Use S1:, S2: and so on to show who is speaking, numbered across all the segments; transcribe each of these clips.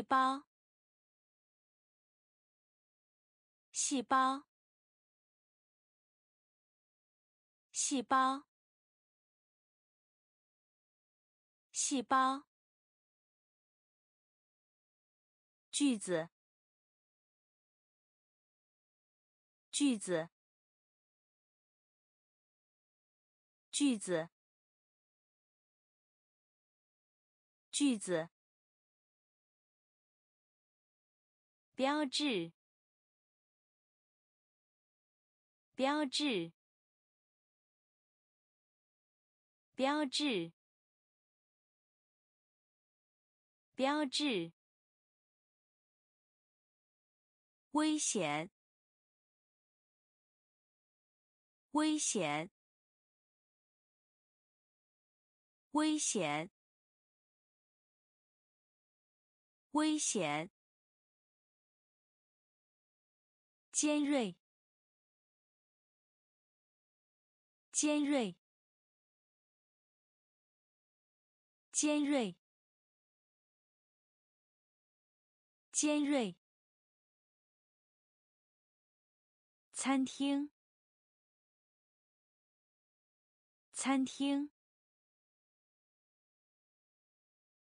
S1: 细胞，细胞，细胞，细胞，句子，句子，句子，句子。标志，标志，标志，标志。危险，危险，危险，危险。尖锐，尖锐，尖锐，尖锐。餐厅，餐厅，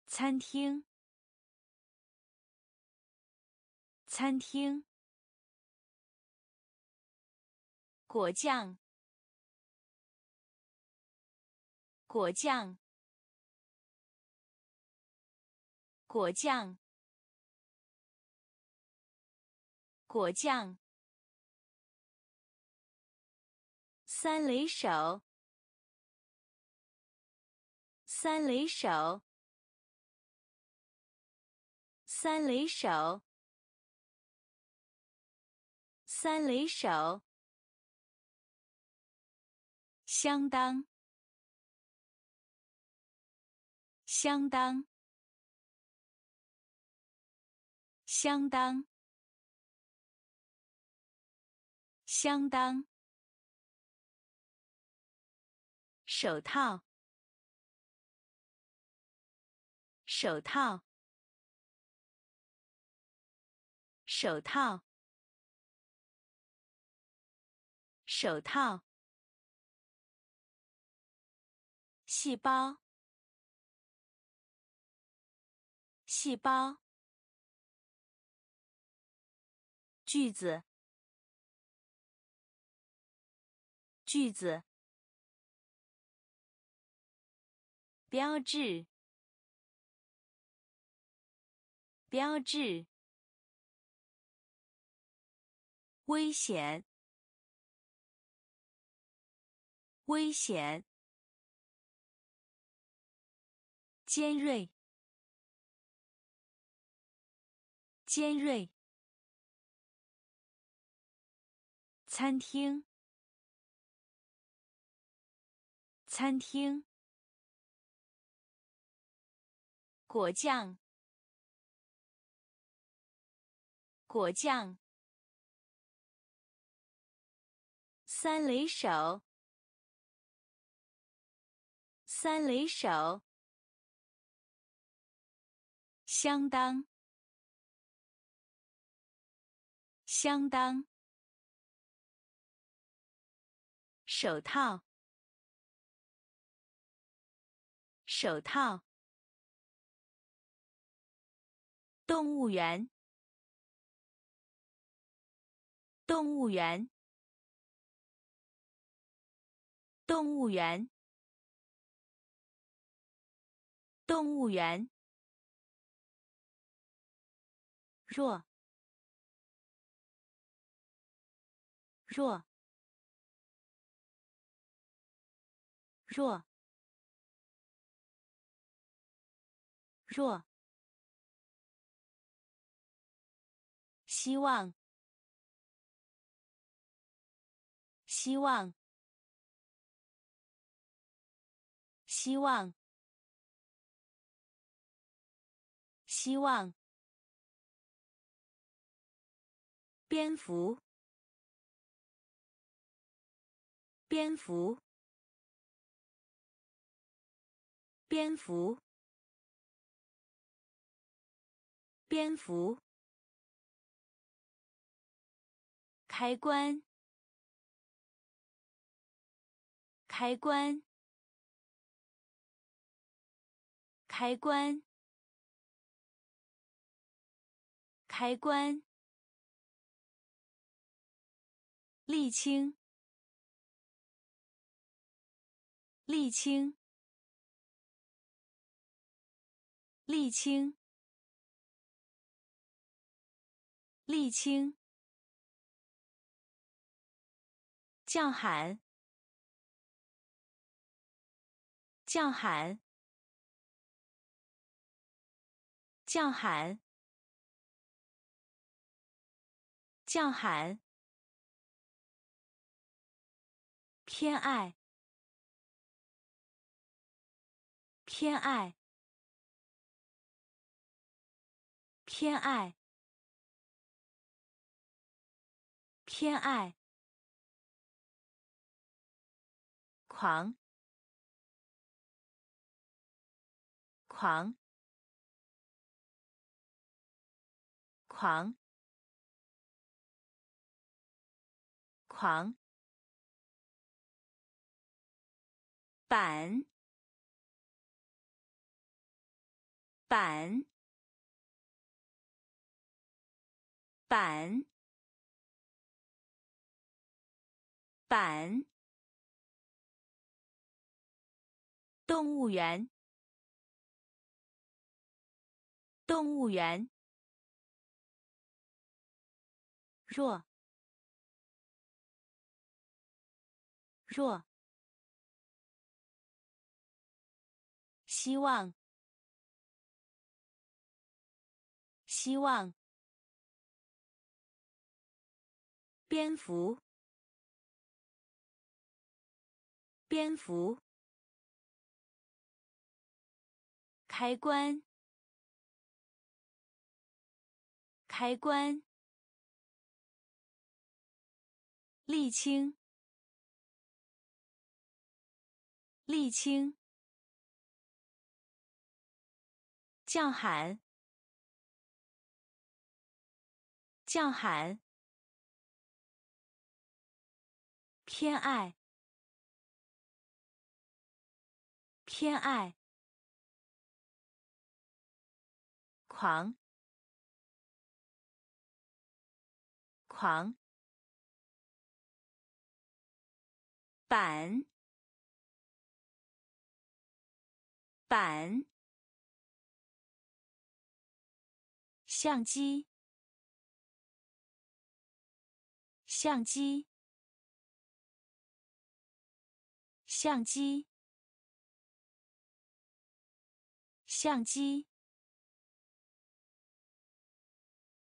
S1: 餐厅，餐厅。果酱，果酱，果酱，果酱。三雷手，三雷手，三雷手，三雷手。相当，相当，相当，相当。手套，手套，手套，手套。细胞，细胞，句子，句子，标志，标志，危险，危险。尖锐，尖锐。餐厅，餐厅。果酱，果酱。三雷手，三雷手。相当，相当。手套，手套。动物园，动物园，动物园，动物园。弱，弱，弱，弱。希望，希望，希望，希望。蝙蝠，蝙蝠，蝙蝠，蝙蝠，开关，开关，开关，开关，沥青，沥青。沥青，沥青，叫喊，叫喊，叫喊，叫喊，偏爱，偏爱。偏爱，偏爱，狂，狂，狂，狂，板，板。板，板，动物园，动物园，弱，弱，希望，希望。蝙蝠，蝙蝠，开关，开关，沥青，沥青，叫喊，叫喊。偏爱，偏爱，狂，狂，板，板，相机，相机。相机，相机，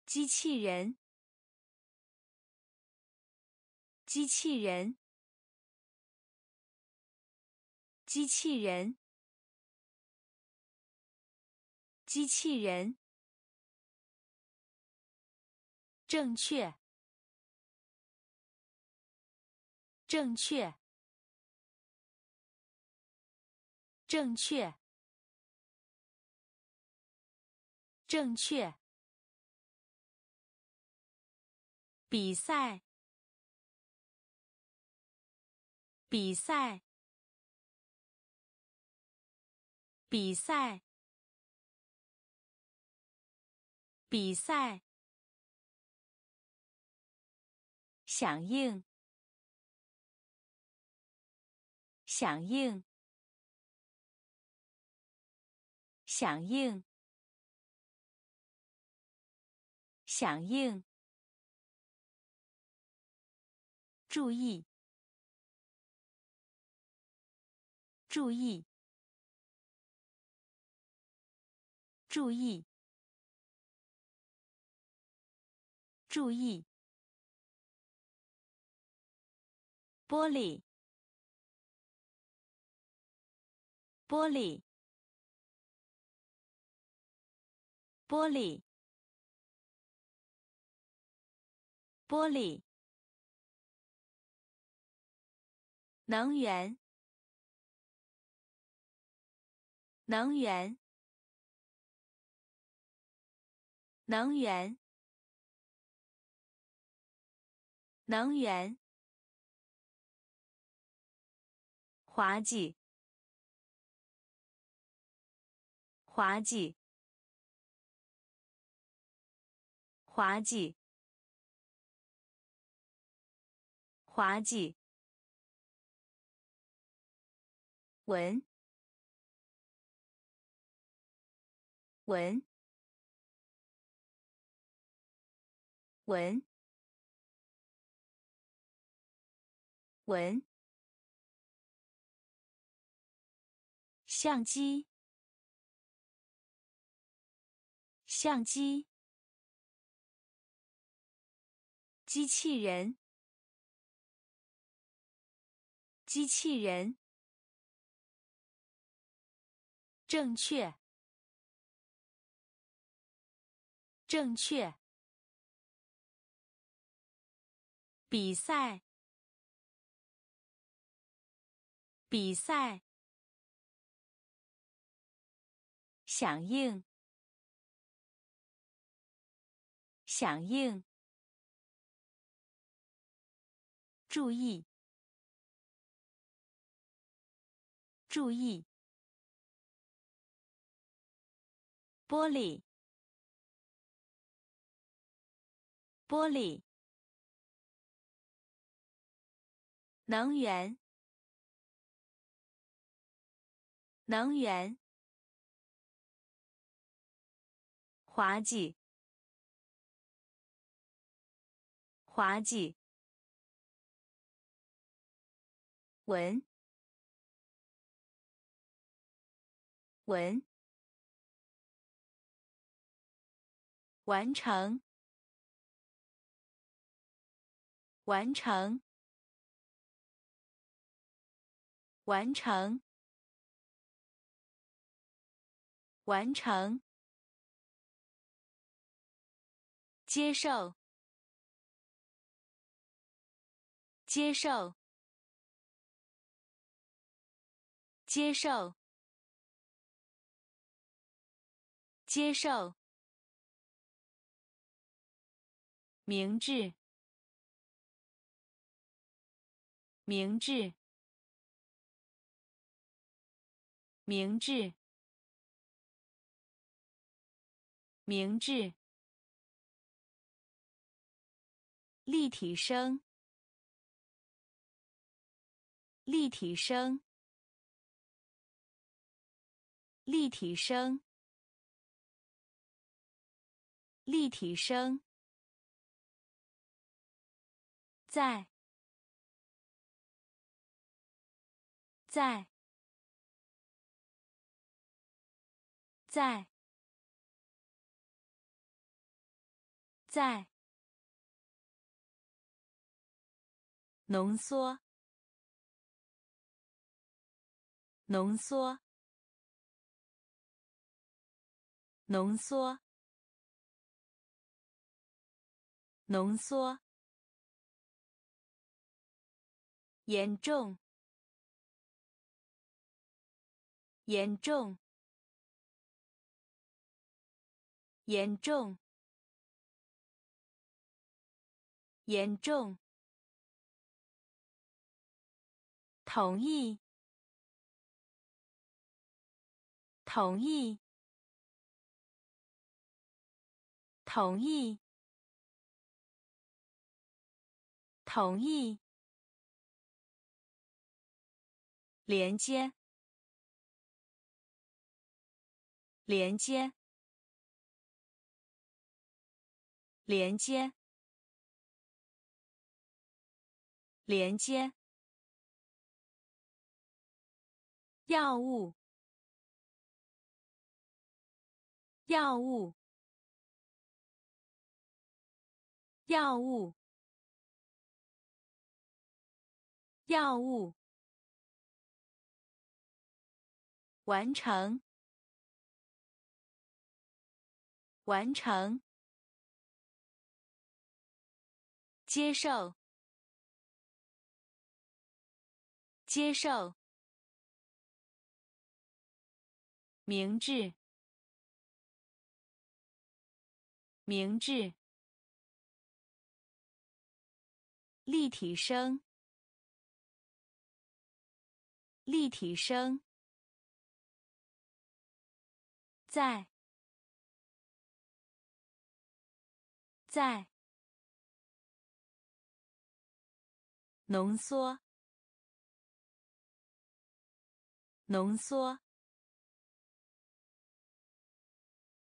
S1: 机器人，机器人，机器人，机器人，正确，正确。正确，正确。比赛，比赛，比赛，比赛。响应，响应。响应，响应。注意，注意，注意，注意。玻璃，玻璃。玻璃，玻璃，能源，能源，能源，能源，滑稽，滑稽，滑稽，滑稽。文，文，文，文，相机，相机，机器人，机器人。正确，正确。比赛，比赛。响应，响应。注意，注意。玻璃，玻璃，能源，能源，滑稽，滑稽，文，文。完成，完成，完成，完成。接受，接受，接受，接受。明智，明智，明智，明智。立体声，立体声，立体声，立体声。在，在，在，在，浓缩，浓缩，浓缩，浓缩。严重，严重，严重，严重。同意，同意，同意，同意。连接，连接，连接，连接。药物，药物，药物，药物。完成，完成。接受，接受。明智，明智。立体声，立体声，在，在，浓缩，浓缩，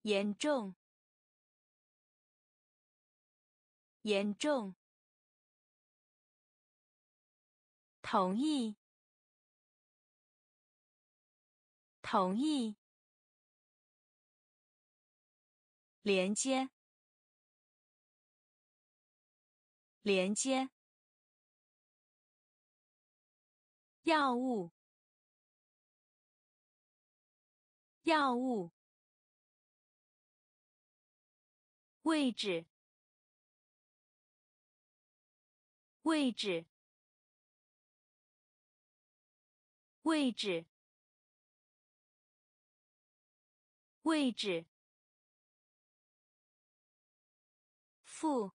S1: 严重，严重。同意，同意。连接，连接。药物，药物。位置，位置。位置，位置。负，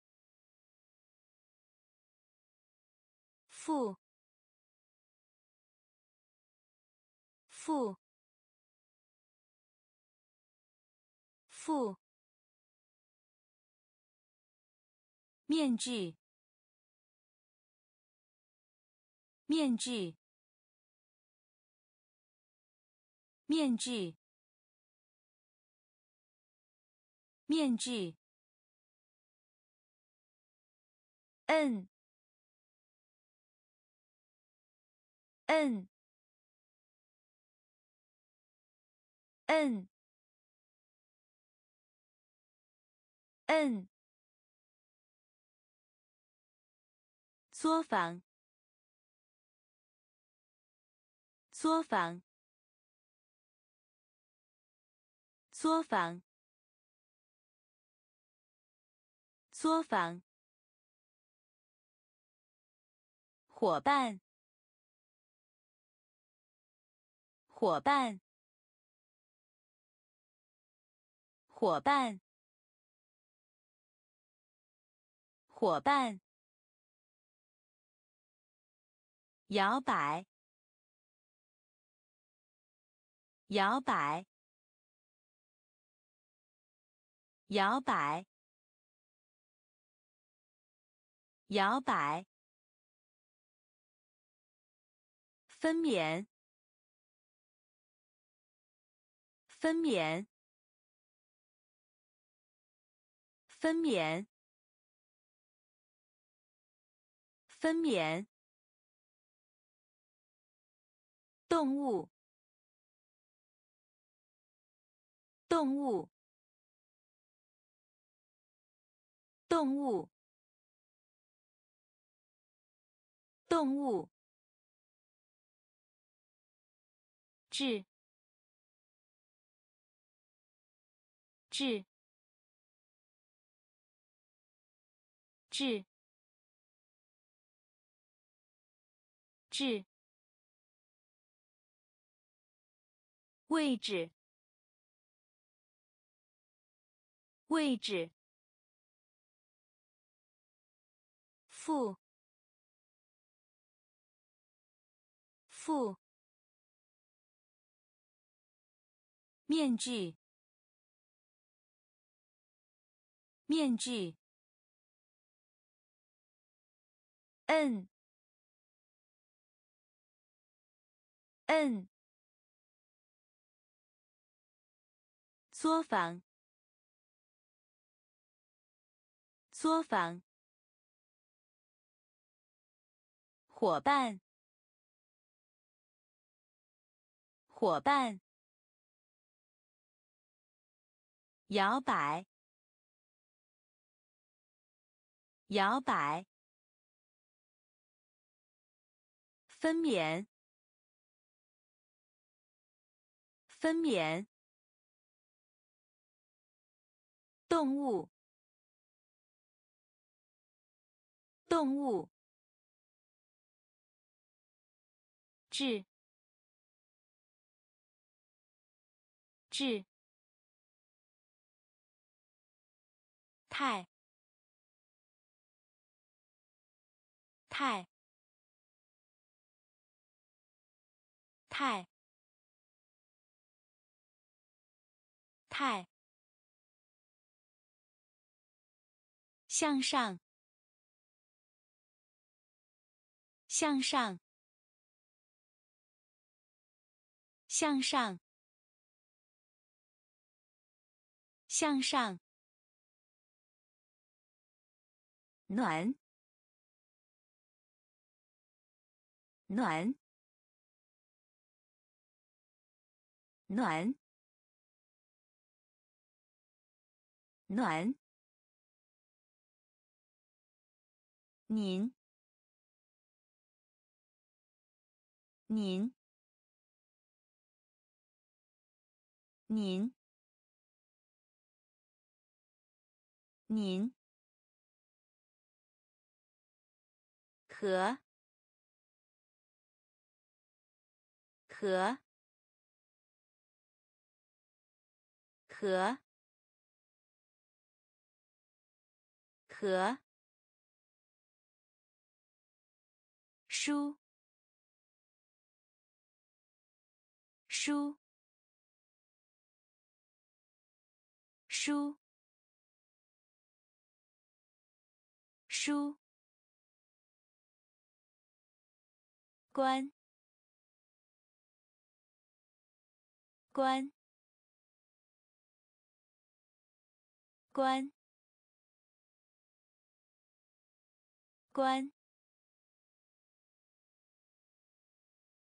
S1: 负，负，负。面具，面具。面具，面具。嗯，嗯，嗯，嗯。作坊，作坊。作坊，作坊。伙伴，伙伴，伙伴，伙伴。摇摆，摇摆。摇摆，摇摆，分娩，分娩，分娩，分娩，动物，动物。动物，动物，智，智，智，智，位置，位置。负，负，面具，面具，嗯，嗯，作坊，作坊。伙伴，伙伴，摇摆，摇摆，分娩，分娩，动物，动物。智，智，太太太太向上。向上。向上。向上。暖。暖。暖。暖。您。您。您。您。和和和和书。书。书。书。关关关关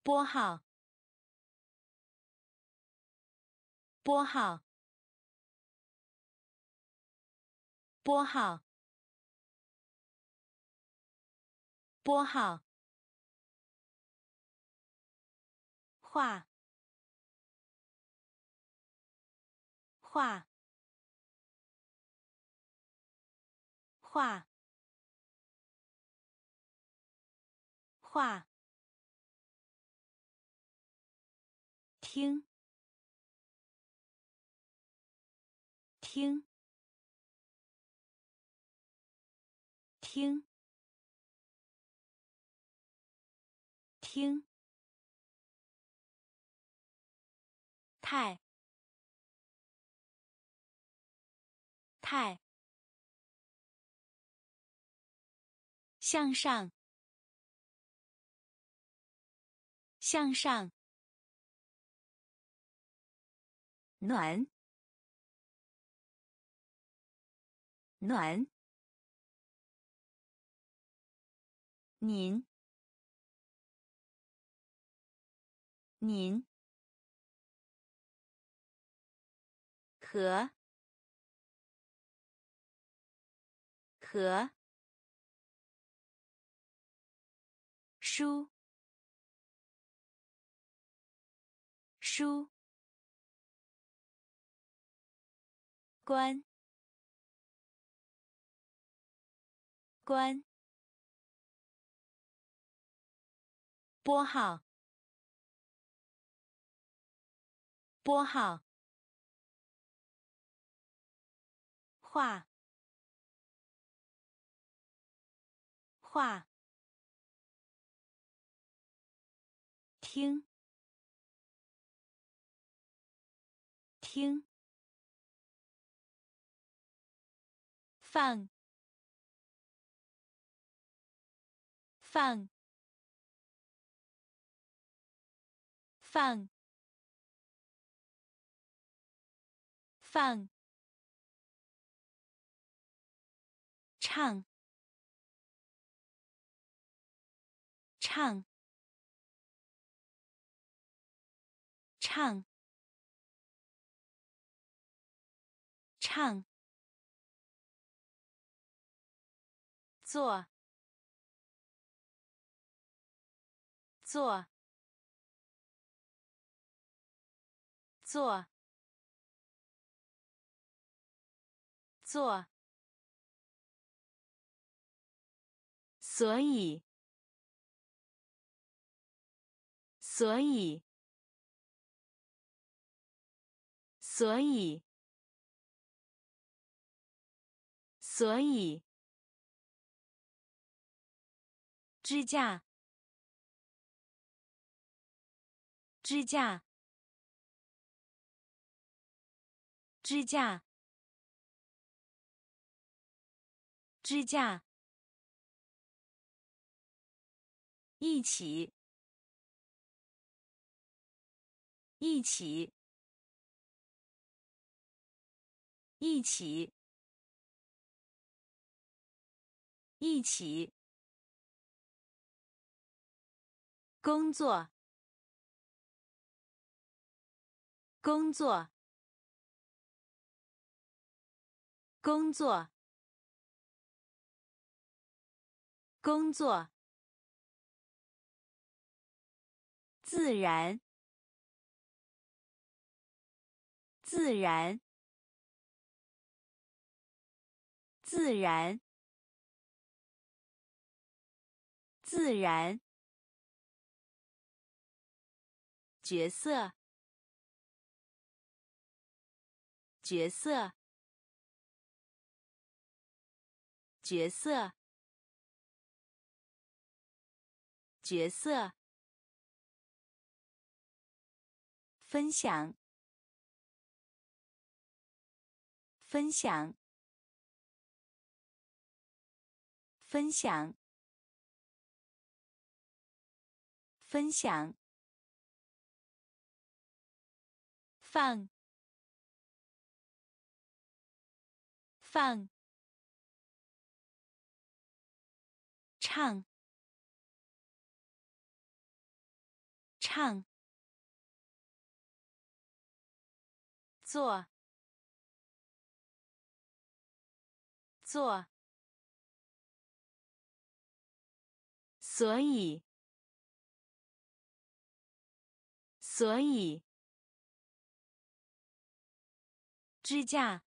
S1: 拨号拨号拨号拨号画画画画听。听。听。听。太太向上。向上。暖。暖。您您和和书书关。关。拨号。拨号。画画听。听。放放放放唱。唱。唱。唱。做做做做，所以，所以，所以，所以，支架，支架，支架，支架，一起，一起，一起。一起工作，工作，工作，工作，自然，自然，自然。自然。角色，角色，角色，角色，分享，分享，分享。分享，放，放，唱，唱，做，做，所以。所以，支架，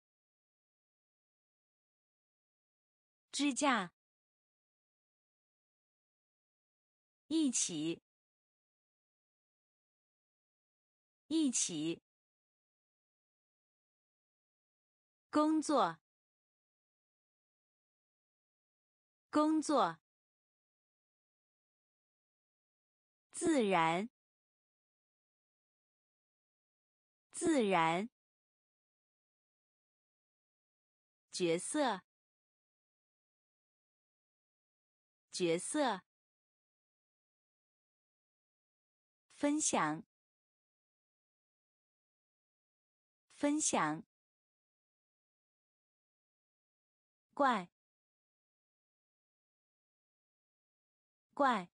S1: 支架，一起，一起，工作，工作，自然。自然角色，角色。分享，分享。怪，怪，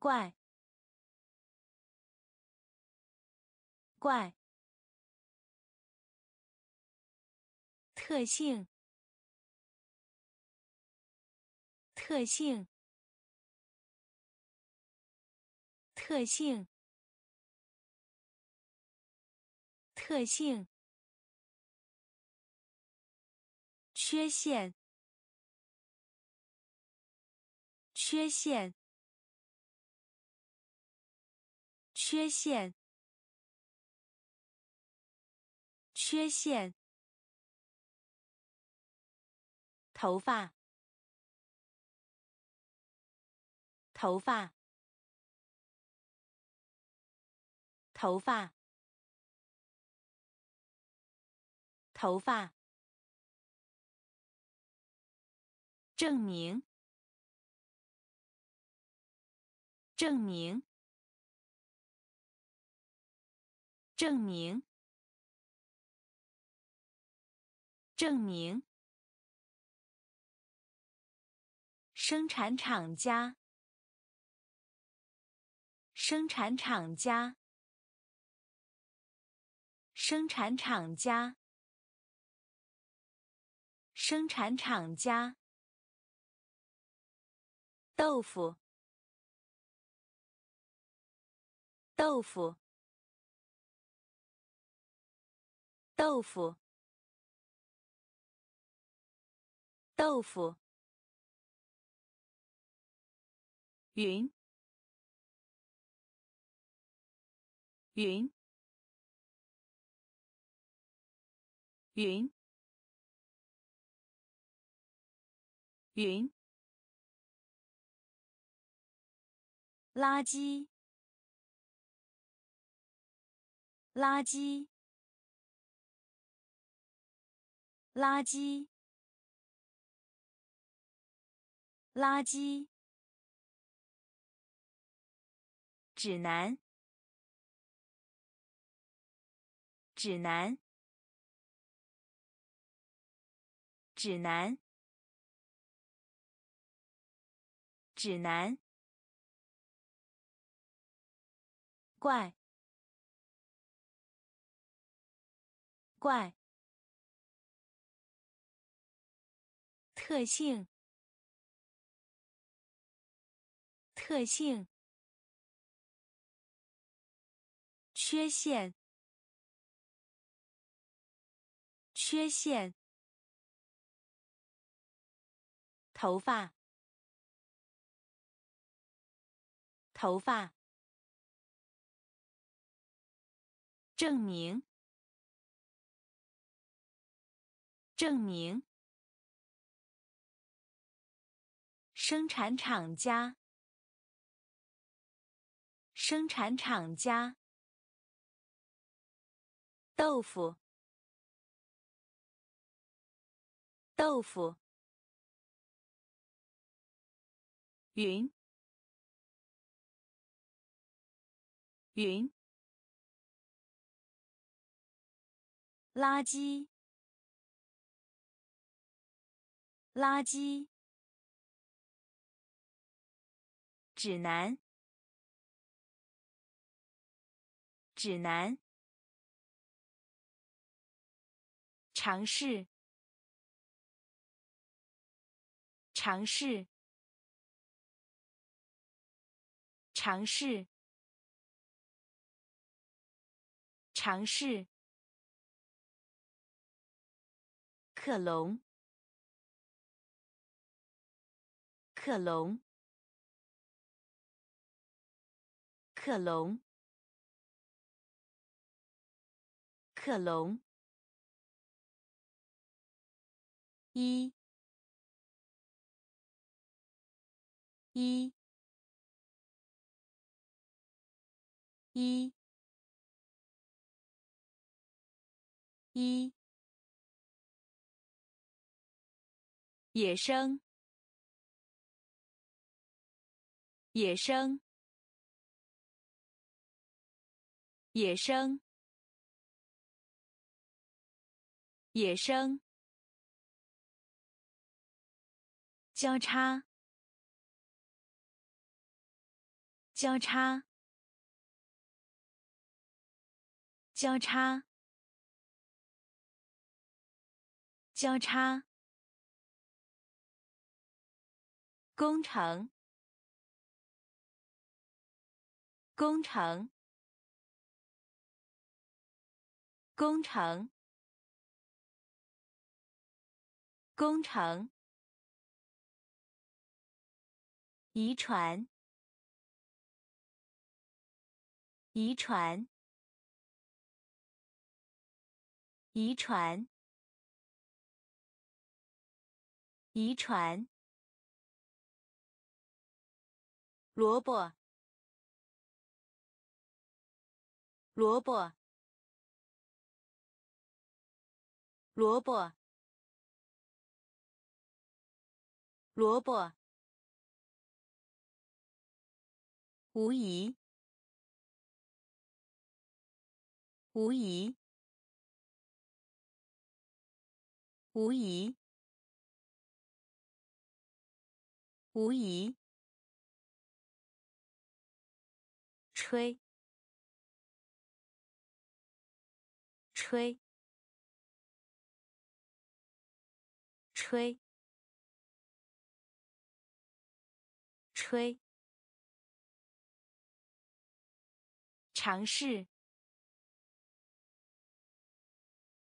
S1: 怪。怪，特性，特性，特性，特性，缺陷，缺陷，缺陷。缺陷，头发，头发，头发，头发，证明，证明，证明。证明，生产厂家，生产厂家，生产厂家，生产厂家，豆腐，豆腐，豆腐。豆腐，云，云，云，云，垃圾，垃圾，垃圾，垃圾。指南，指南，指南，指南。怪，怪。特性，特性。缺陷，缺陷。头发，头发。证明，证明。生产厂家，生产厂家。豆腐，豆腐。云，云。垃圾，垃圾。指南，指南。尝试，尝试，尝试，尝试。克隆，克隆，克隆，克隆。一，一，一，一，野生，野生，野生，野生。交叉，交叉，交叉，交叉。工程，工程，工程，工程。遗传，遗传，遗传，遗传。萝卜，萝卜，萝卜，萝卜。无疑，无疑，无疑，无疑。吹，吹，吹，吹。尝试，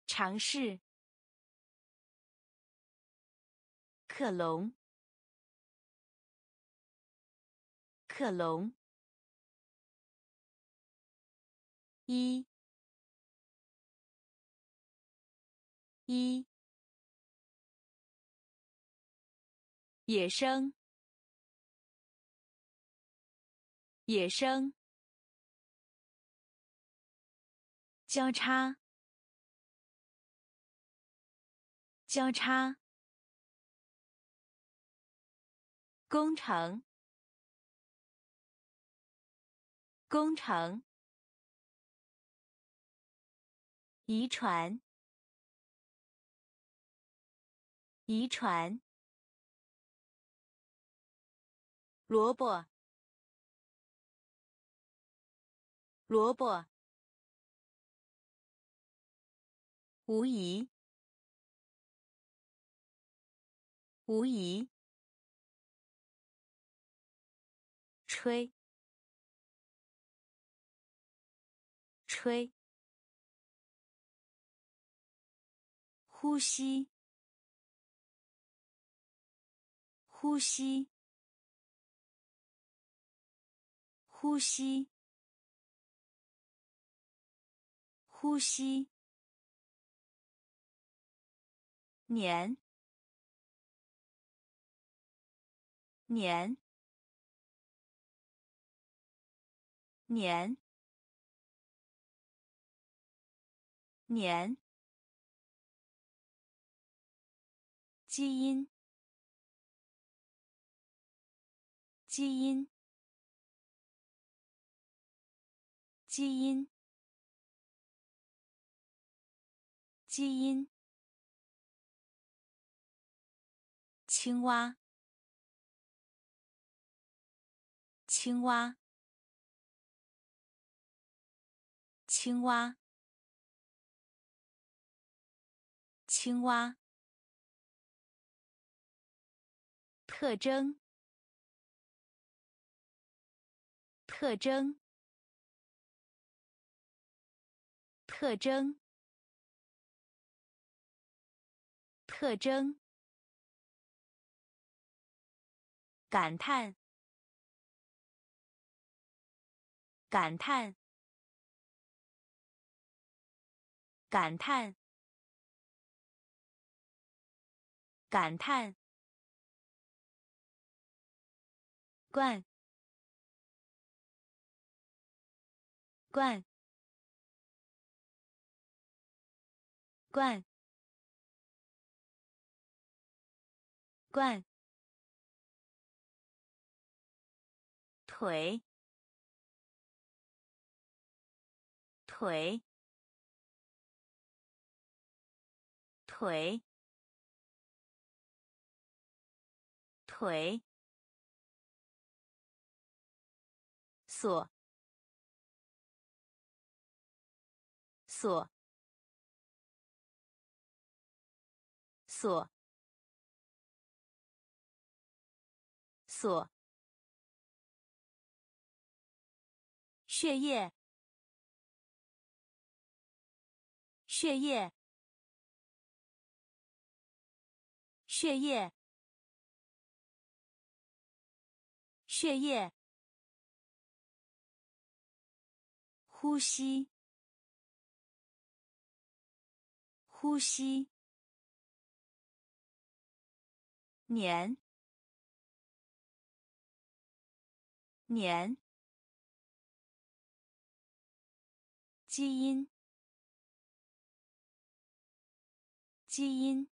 S1: 尝试。克隆，克隆。一，一，野生，野生，交叉，交叉，工程，工程。遗传，遗传。萝卜，萝卜。无疑，无疑。吹，吹。呼吸，呼吸，呼吸，呼吸。年，年，年，年。基因，基因，基因，基因。青蛙，青蛙，青蛙，青蛙。特征，特征，特征，特征。感叹，感叹，感叹，感叹。罐，罐，罐，罐。腿，腿，腿，腿。锁，锁，锁，锁。血液，血液，血液，血液。呼吸，呼吸。年，年。基因，基因。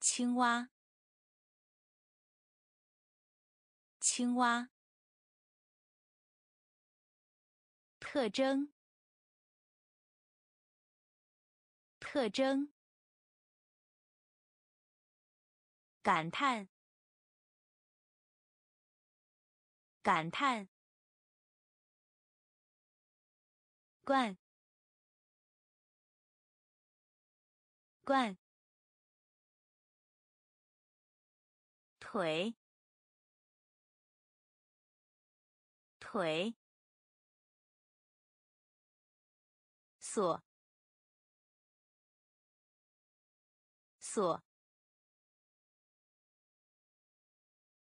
S1: 青蛙，青蛙。特征，特征。感叹，感叹。罐，罐。腿，腿。锁，锁。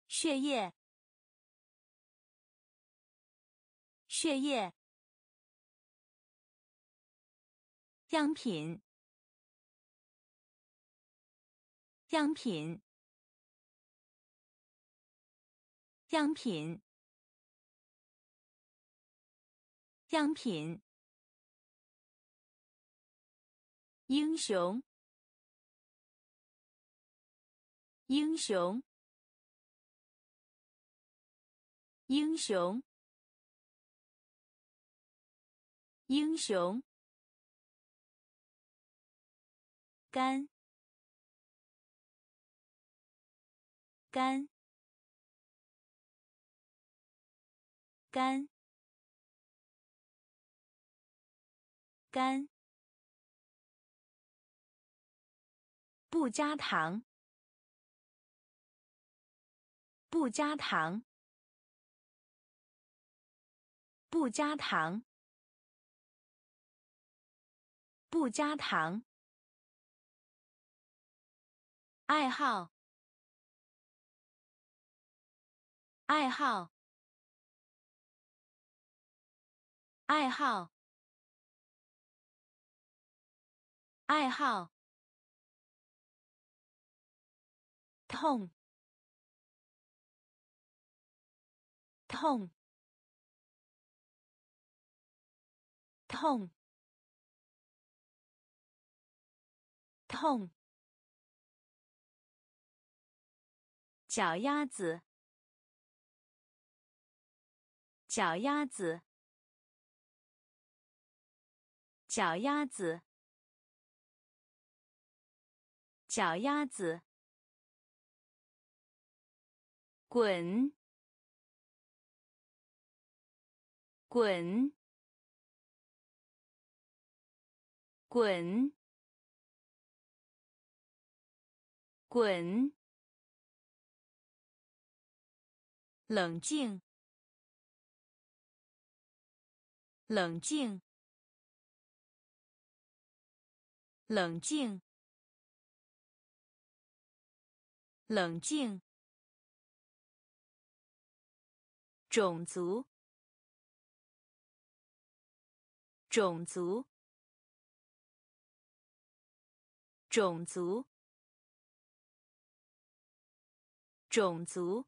S1: 血液，血液。样品，样品，样品，样品。英雄，英雄，英雄，英雄。干，干，干，干。不加糖，不加糖，不加糖，不加糖。爱好，爱好，爱好，爱好。痛，痛，痛，痛。脚丫子，脚丫子，脚丫子，脚丫子。滚，滚，滚，滚。冷静，冷静，冷静，冷静。种族，种族，种族，种族。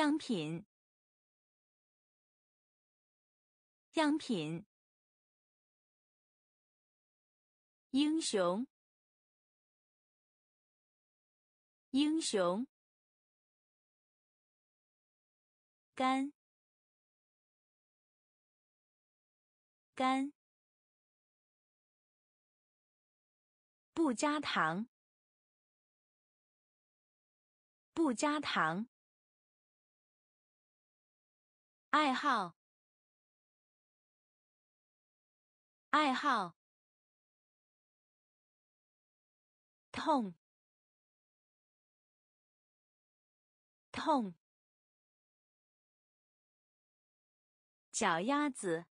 S1: 样品，样品。英雄，英雄。干，干，不加糖，不加糖。爱好，爱好。痛，痛。脚丫子，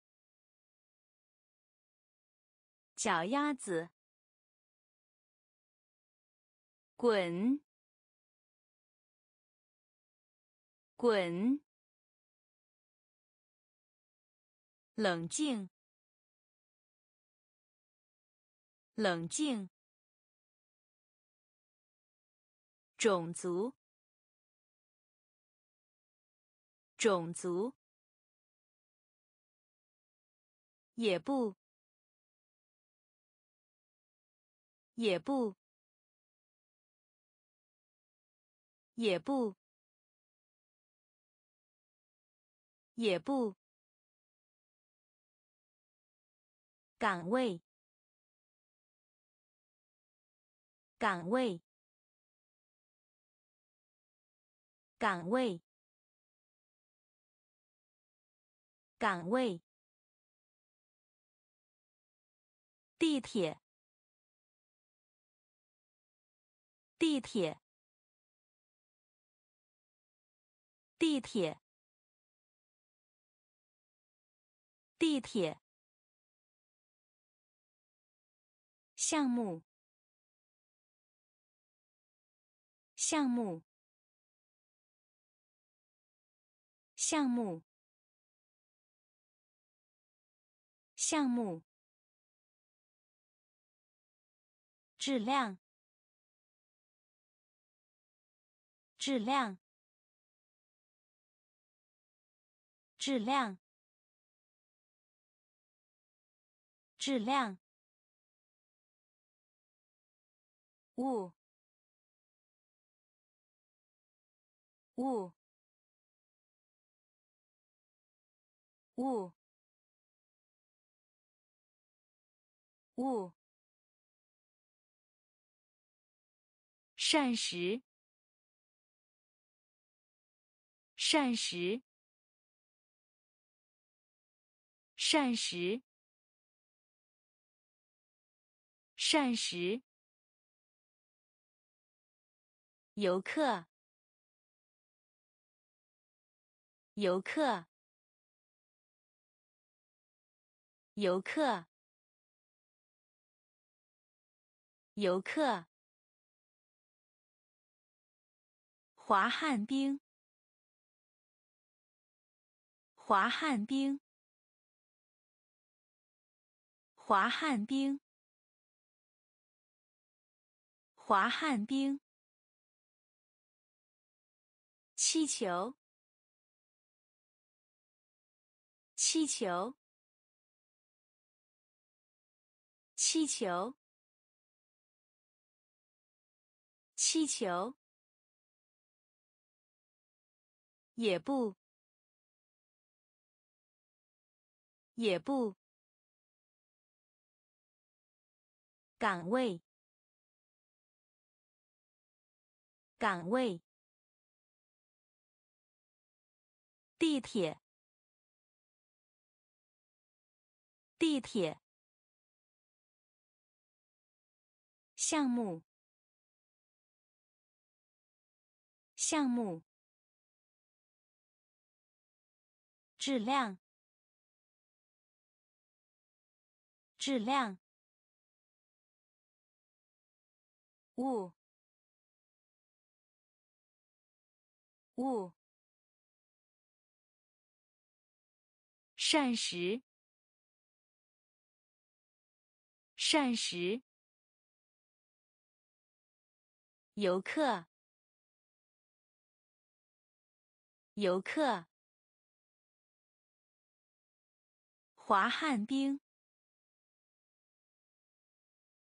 S1: 脚丫子，滚，滚，冷静，冷静，种族，种族。也不，也不，也不，也不。岗位，岗位，岗位，岗位。地铁，地铁，地铁，地铁。项目，项目，项目，项目，质量，质量，质量，质量，物，物。物，物，膳食，膳食，膳食，膳食，游客，游客。游客，游客，滑旱冰，滑旱冰，滑旱冰，滑旱冰，气球，气球。气球，气球，也不，也不，岗位，岗位，地铁，地铁。项目，项目，质量，质量，物，物，膳食，膳食。游客，游客，滑旱冰，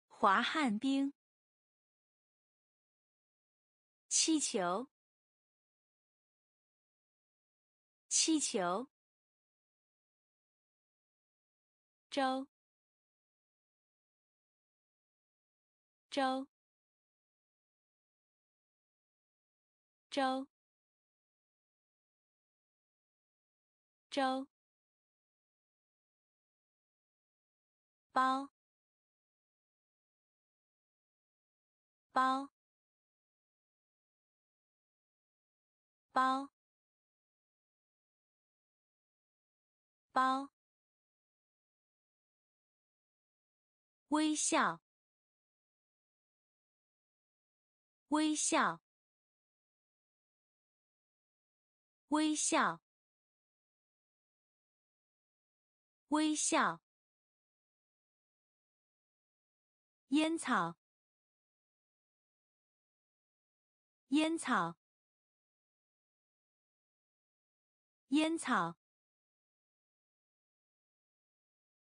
S1: 滑旱冰，气球，气球，周，周。周，周，包，包，包，包，微笑，微笑。微笑，微笑。烟草，烟草，烟草，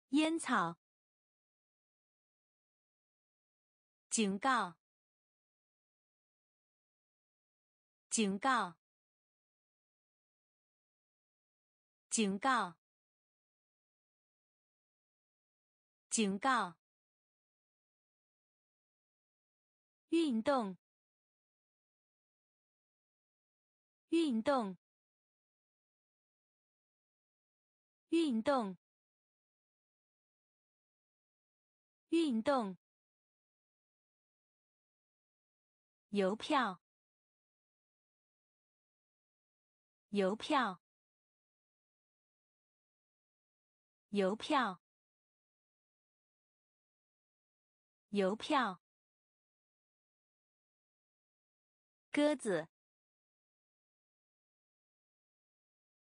S1: 烟草。警告，警告。警告！警告！运动！运动！运动！运动！邮票！邮票！邮票，邮票，鸽子，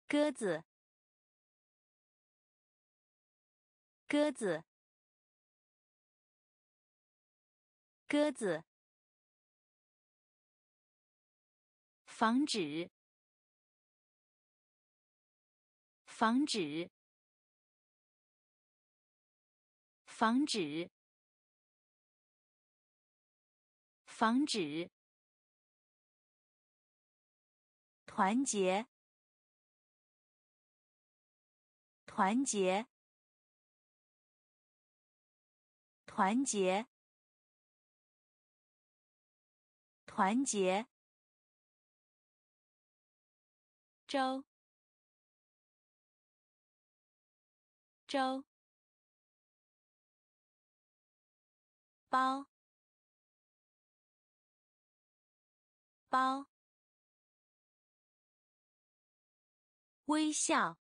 S1: 鸽子，鸽子，鸽子，防止，防止，防止，防止。团结，团结，团结，团结。周，周，包，包。微笑，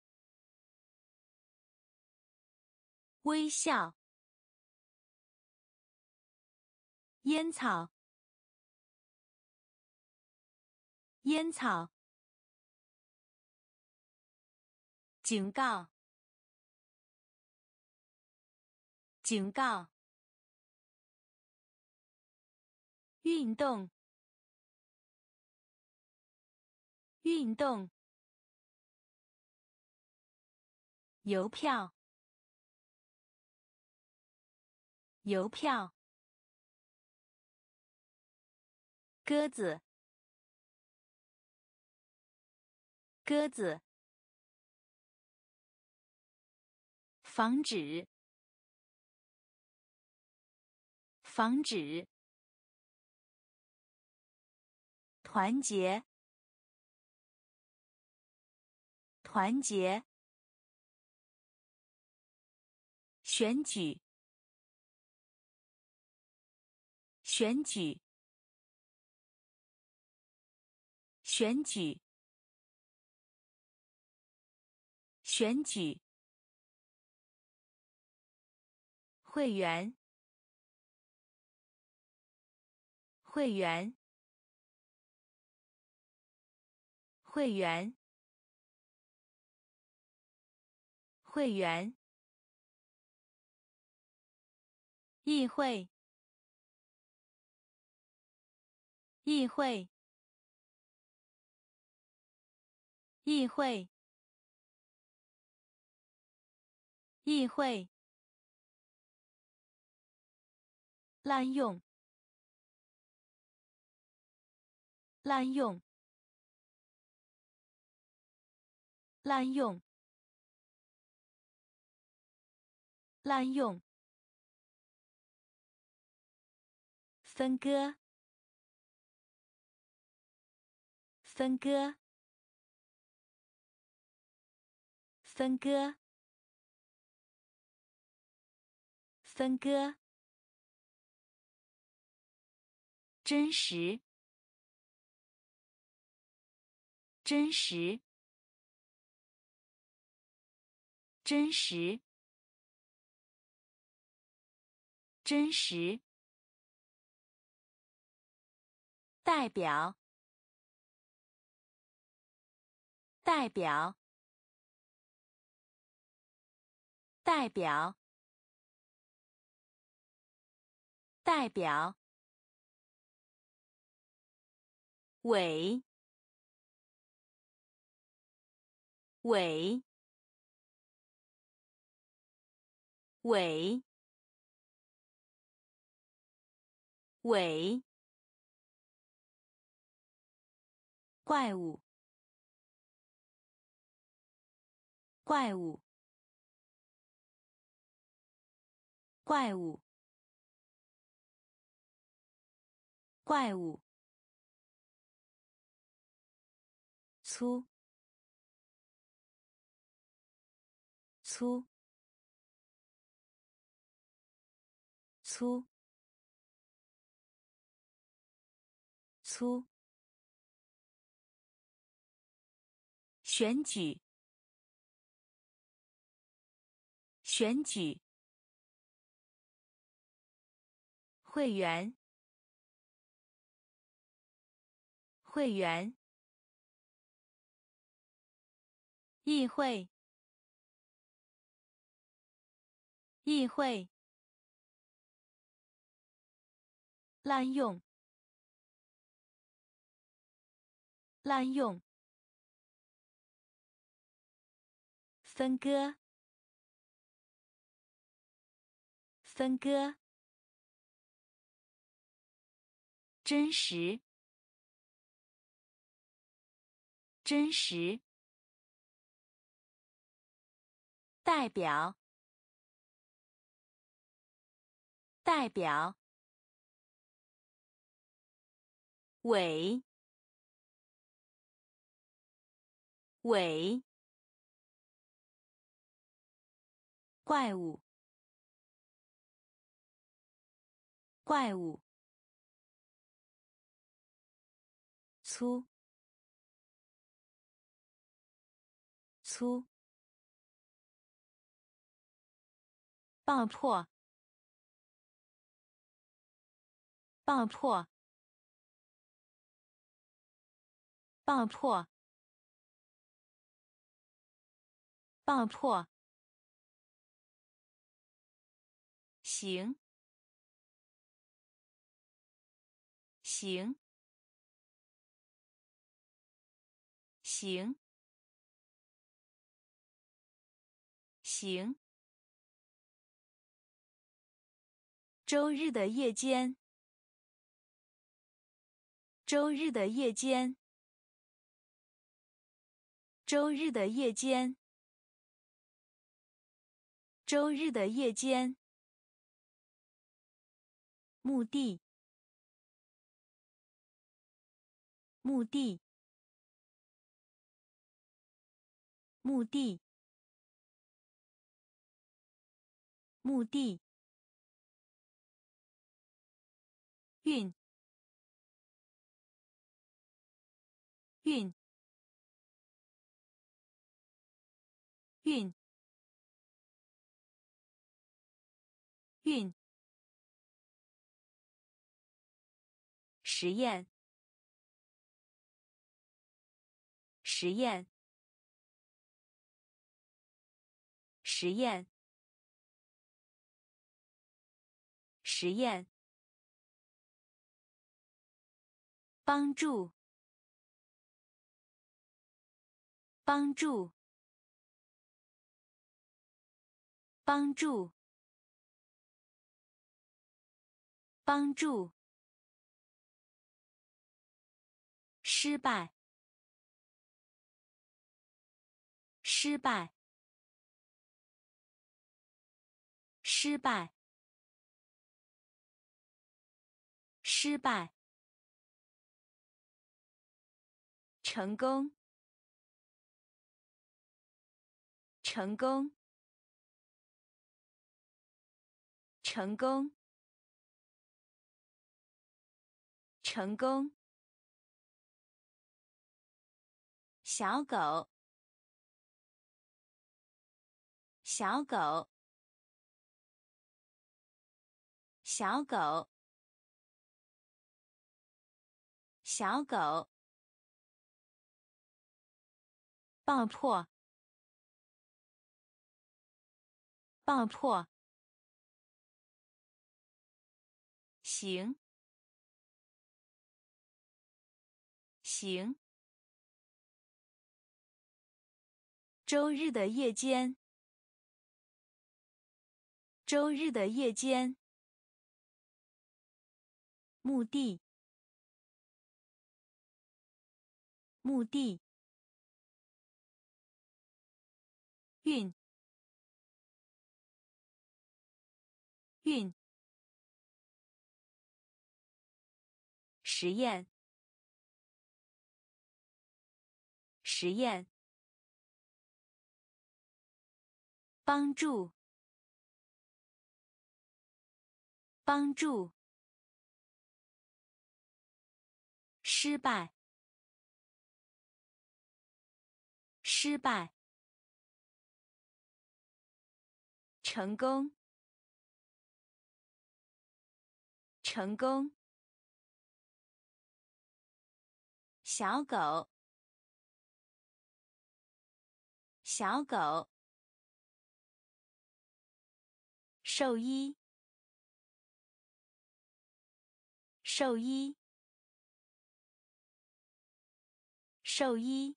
S1: 微笑。烟草，烟草。警告，警告。运动，运动。邮票，邮票。鸽子，鸽子。防止，防止。团结，团结。选举，选举，选举，选举。会员，会员，会员，会员。议会，议会，议会，议会。滥用，滥用，滥用，滥用。分割，分割，分割，分割。真实，真实，真实，真实。代表，代表，代表，代表。尾，尾，尾，尾。怪物，怪物，怪物，怪物。粗，粗，粗，粗。选举，选举。会员，会员。议会，议会，滥用，滥用，分割，分割，真实，真实。代表，代表，尾，尾，怪物，怪物，粗，粗。爆破！爆破！爆破！爆破！行！行！行！行！周日的夜间，周日的夜间，周日的夜间，周日的夜间，墓地，墓地，墓地，墓地。运，运，运，运。实验，实验，实验，实验。帮助，帮助，帮助，帮助。失败，失败，失败，失败。成功，成功，成功，成功。小狗，小狗，小狗，小狗。爆破！爆破！行！行！周日的夜间，周日的夜间，墓地，墓地。运，运，实验，实验，帮助，帮助，失败，失败。成功，成功。小狗，小狗。兽医，兽医，兽医，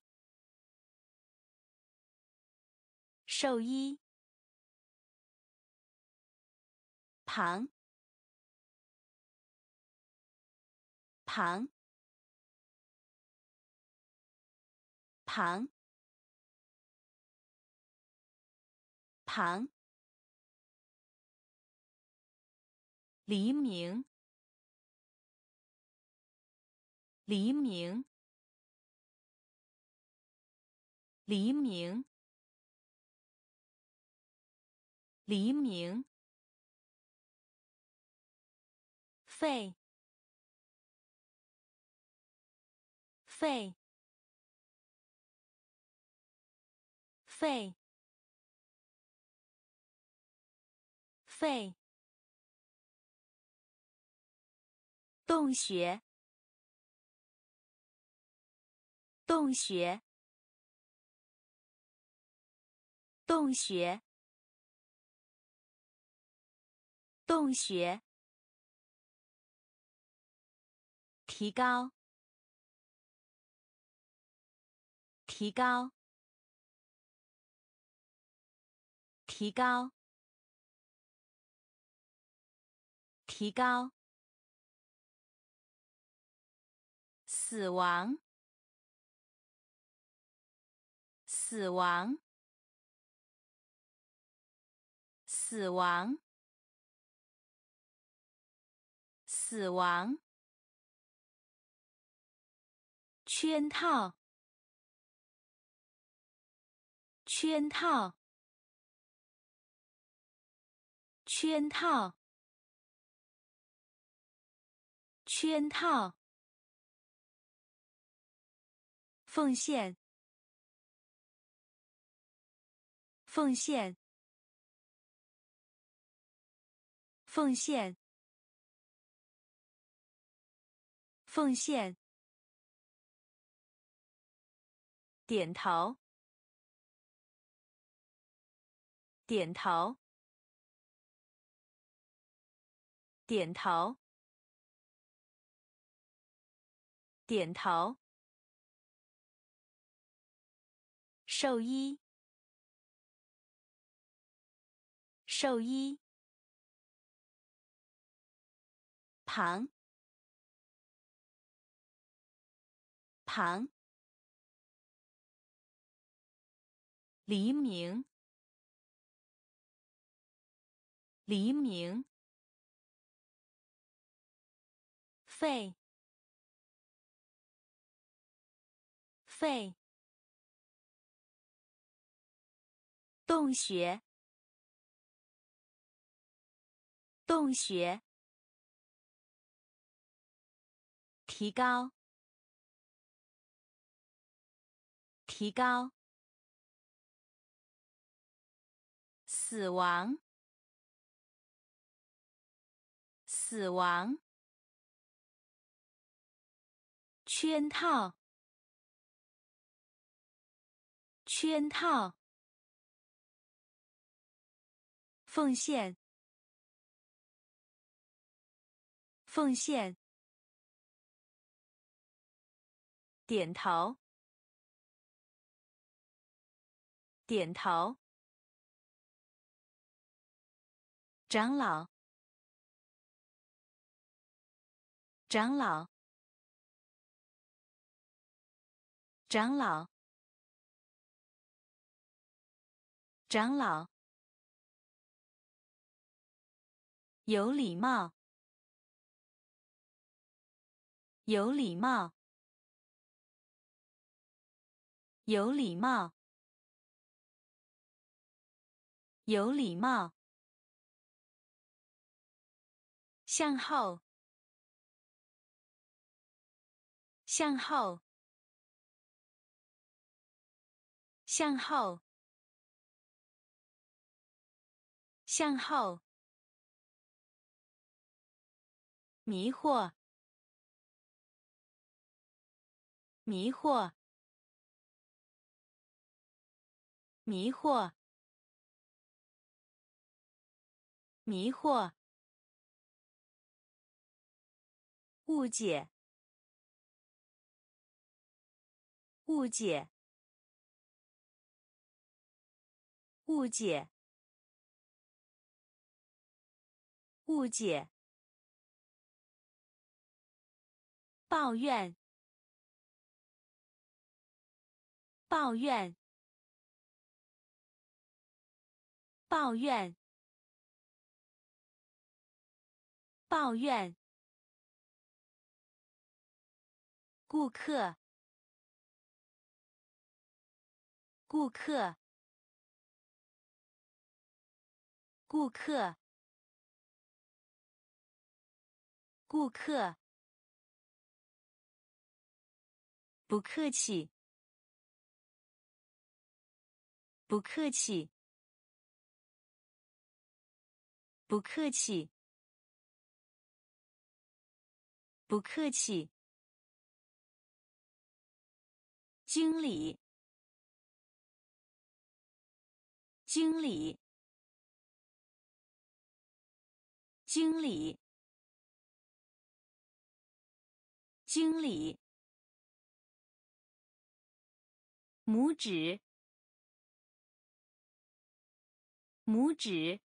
S1: 兽医。旁，旁，旁，旁。黎明，黎明，黎明，黎明。肺，肺，肺，肺。洞穴，洞穴，洞穴，洞穴。提高，提高，提高，提高。死亡，死亡，死亡，死亡。圈套，圈套，圈套，圈套。奉献，奉献，奉献，奉献。点头，点头，点头，点头。兽医，兽医。旁，旁。黎明，黎明。肺，肺。洞穴，洞穴。提高，提高。死亡，死亡。圈套，圈套。奉献，奉献。点头，点头。长老，长老，长老，长老。有礼貌，有礼貌，有礼貌，有礼貌。向后，向后，向后，向后。迷惑，迷惑，迷惑，迷惑，误解，误解，误解，误解，抱怨，抱怨。抱怨，抱怨。顾客，顾客，顾客，顾客。不客气，不客气。不客气，不客气。经理，经理，经理，经理。拇指，拇指。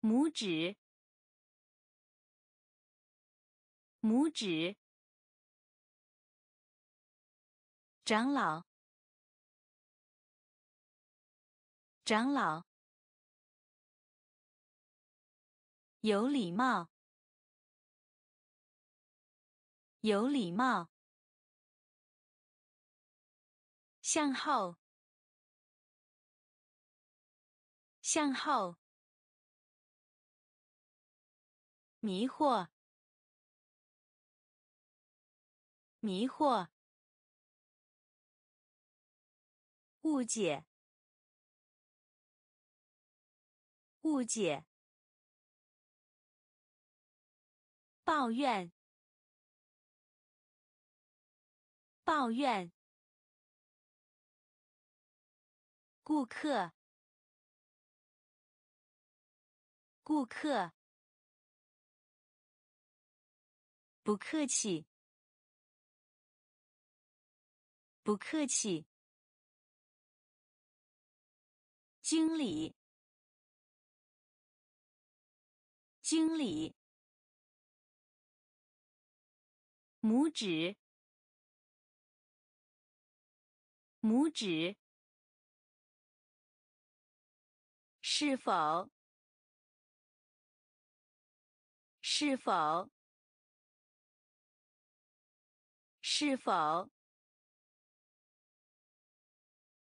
S1: 拇指，拇指，长老，长老，有礼貌，有礼貌，向后，向后。迷惑，迷惑，误解，误解，抱怨，抱怨，顾客，顾客。不客气，不客气。经理，经理。拇指，拇指。是否？是否？是否？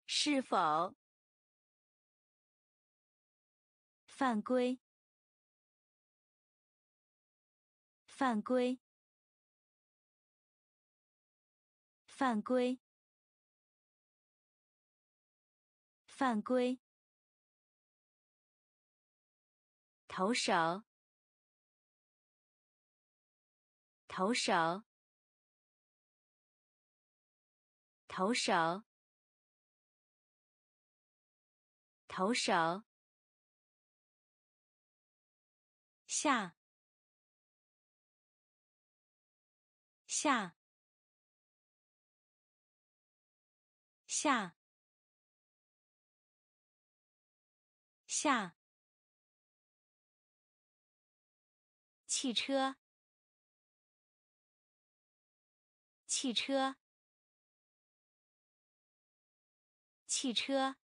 S1: 是否？犯规！犯规！犯规！犯规！投手！投手！投手，投手，下，下，下，下，汽车，汽车。汽车，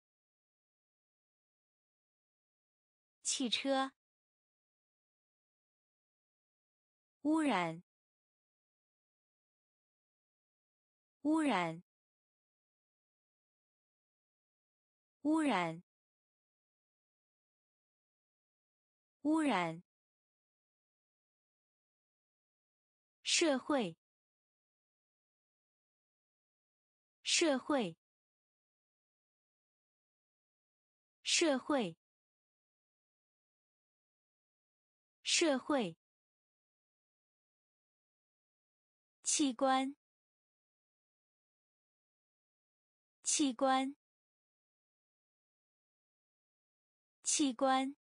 S1: 汽车，污染，污染，污染，污染，社会，社会。社会，社会，器官，器官，器官，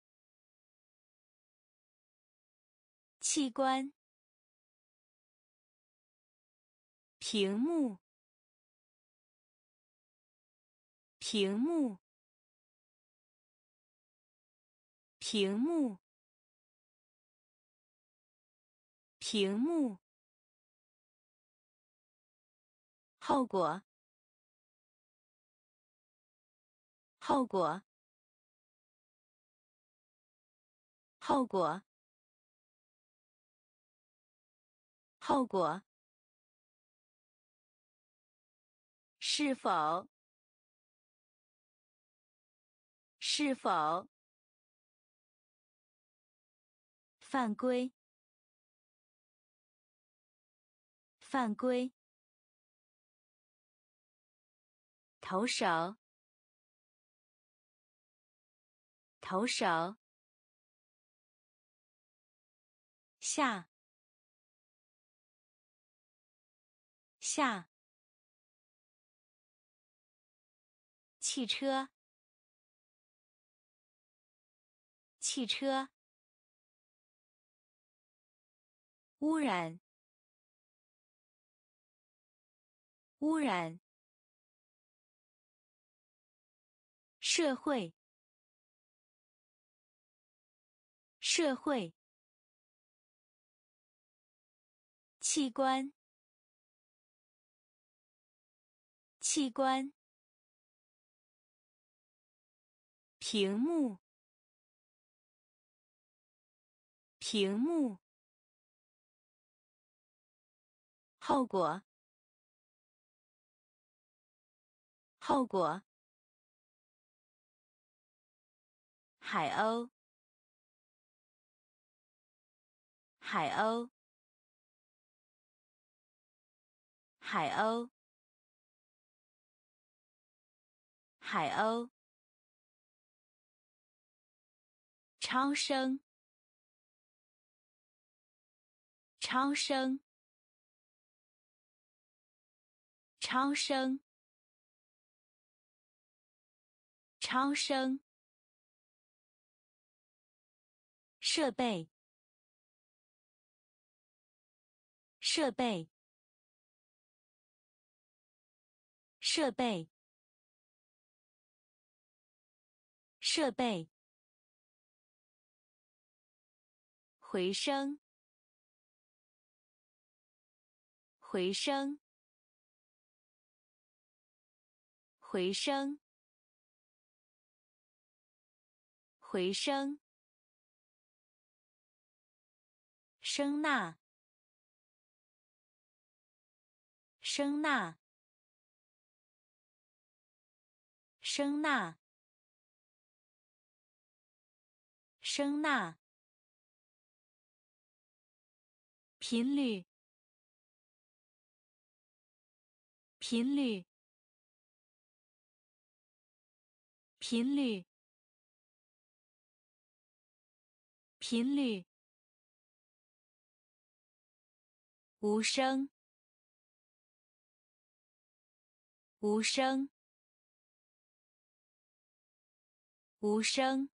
S1: 器官，屏幕，屏幕，屏幕，屏幕，后果，后果。后果，后果，是否？是否？犯规，犯规，投手，投手。下。下。汽车。汽车。污染。污染。社会社会器官，器官，屏幕，屏幕，后果，后果，海鸥，海鸥。海鸥，海鸥，超声，超声，超声，超声，设备，设备。设备，设备，回声，回声，回声，回声，声呐，声呐。声呐，声呐，频率，频率，频率，频率，无声，无声。无声，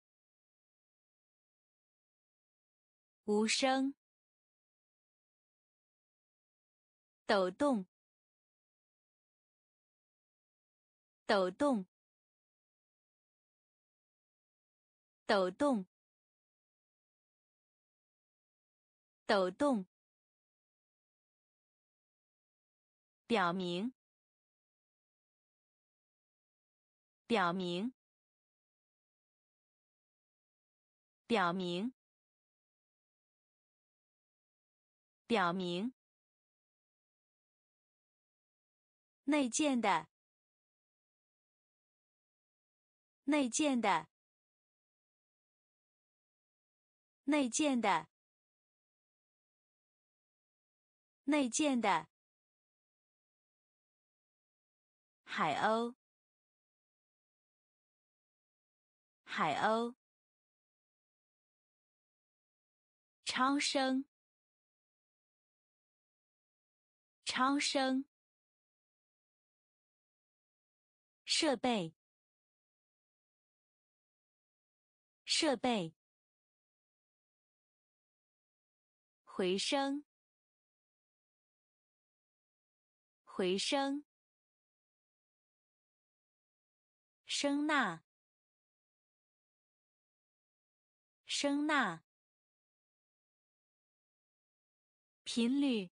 S1: 无声，抖动，抖动，抖动，抖动，表明，表明。表明，表明，内建的，内建的，内建的，内建的，海鸥，海鸥。超声，超声，设备，设备，回声，回声，声呐，声呐，频率，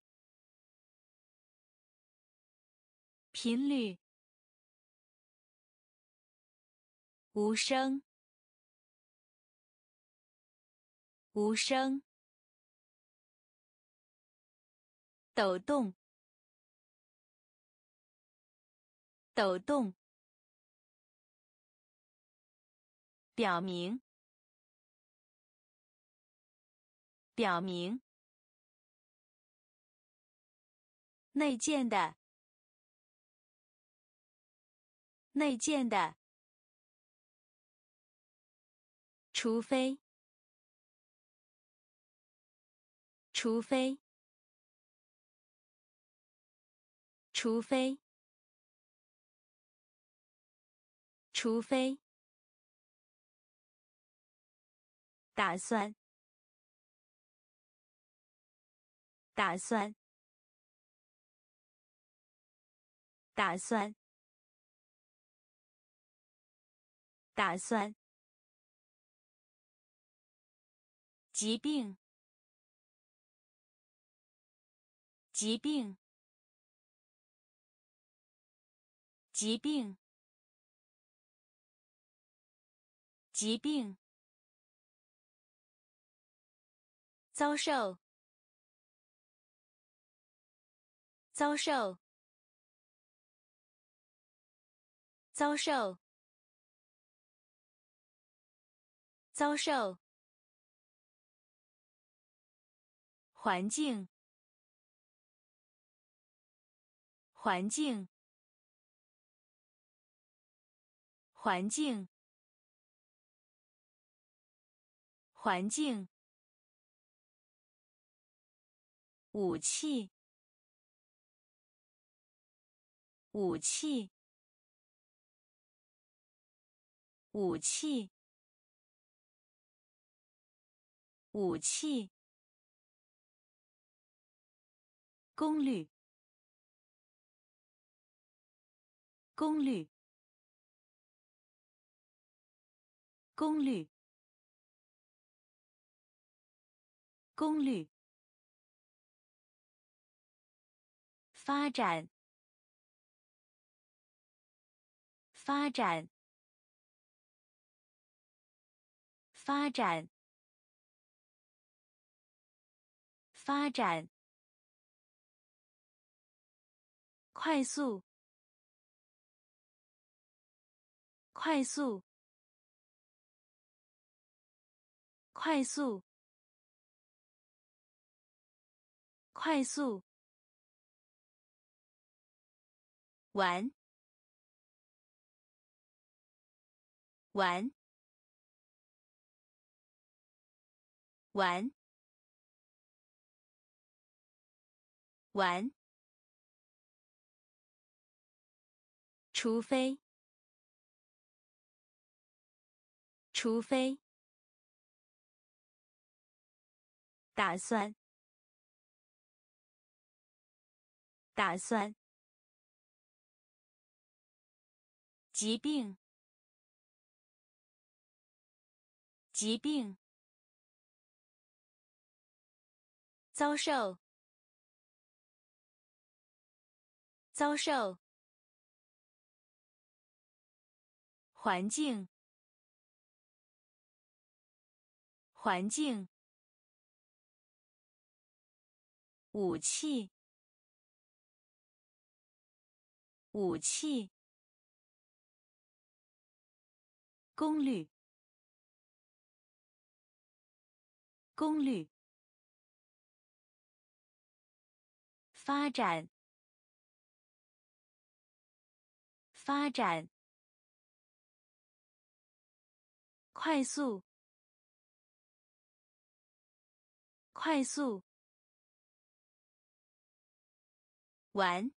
S1: 频率，无声。无声，抖动，抖动，表明，表明，内建的，内建的，除非。除非，除非，除非，打算，打算，打算，打算，疾病。疾病，疾病，疾病，遭受，遭受，遭受，遭受，环境。环境，环境，环境。武器，武器，武器，武器。功率。功率，功率，功率，发展，发展，发展，发展，快速。快速，快速，快速，玩，玩，玩，玩，除非。除非。打算。打算。疾病。疾病。遭受。遭受。环境。环境，武器，武器，功率，功率，发展，发展，快速。快速玩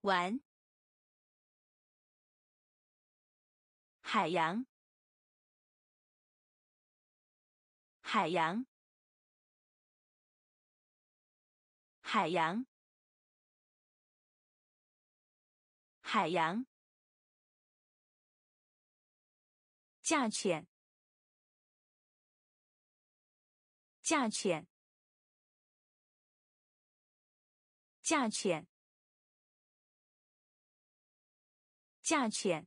S1: 玩海洋，海洋，海洋，海洋。价钱，价钱，价钱，价钱。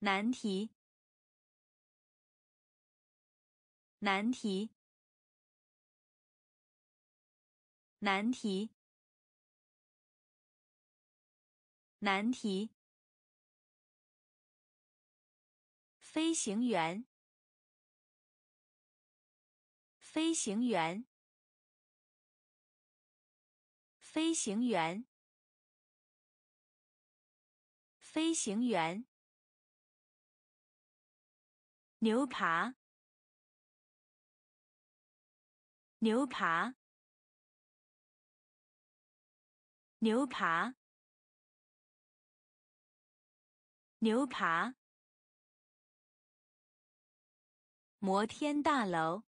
S1: 难题，难题，难题，难题。飞行员，飞行员，飞行员，飞行员。牛扒，牛扒，牛扒，牛扒。摩天大楼，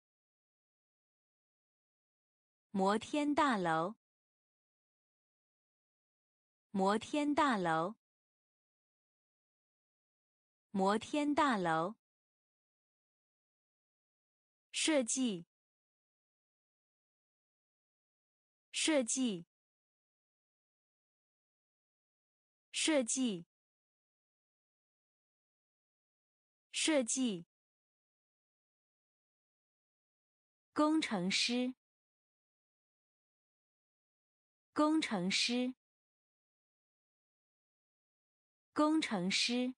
S1: 摩天大楼，摩天大楼，摩天大楼。设计，设计，设计，设计。工程师，工程师，工程师，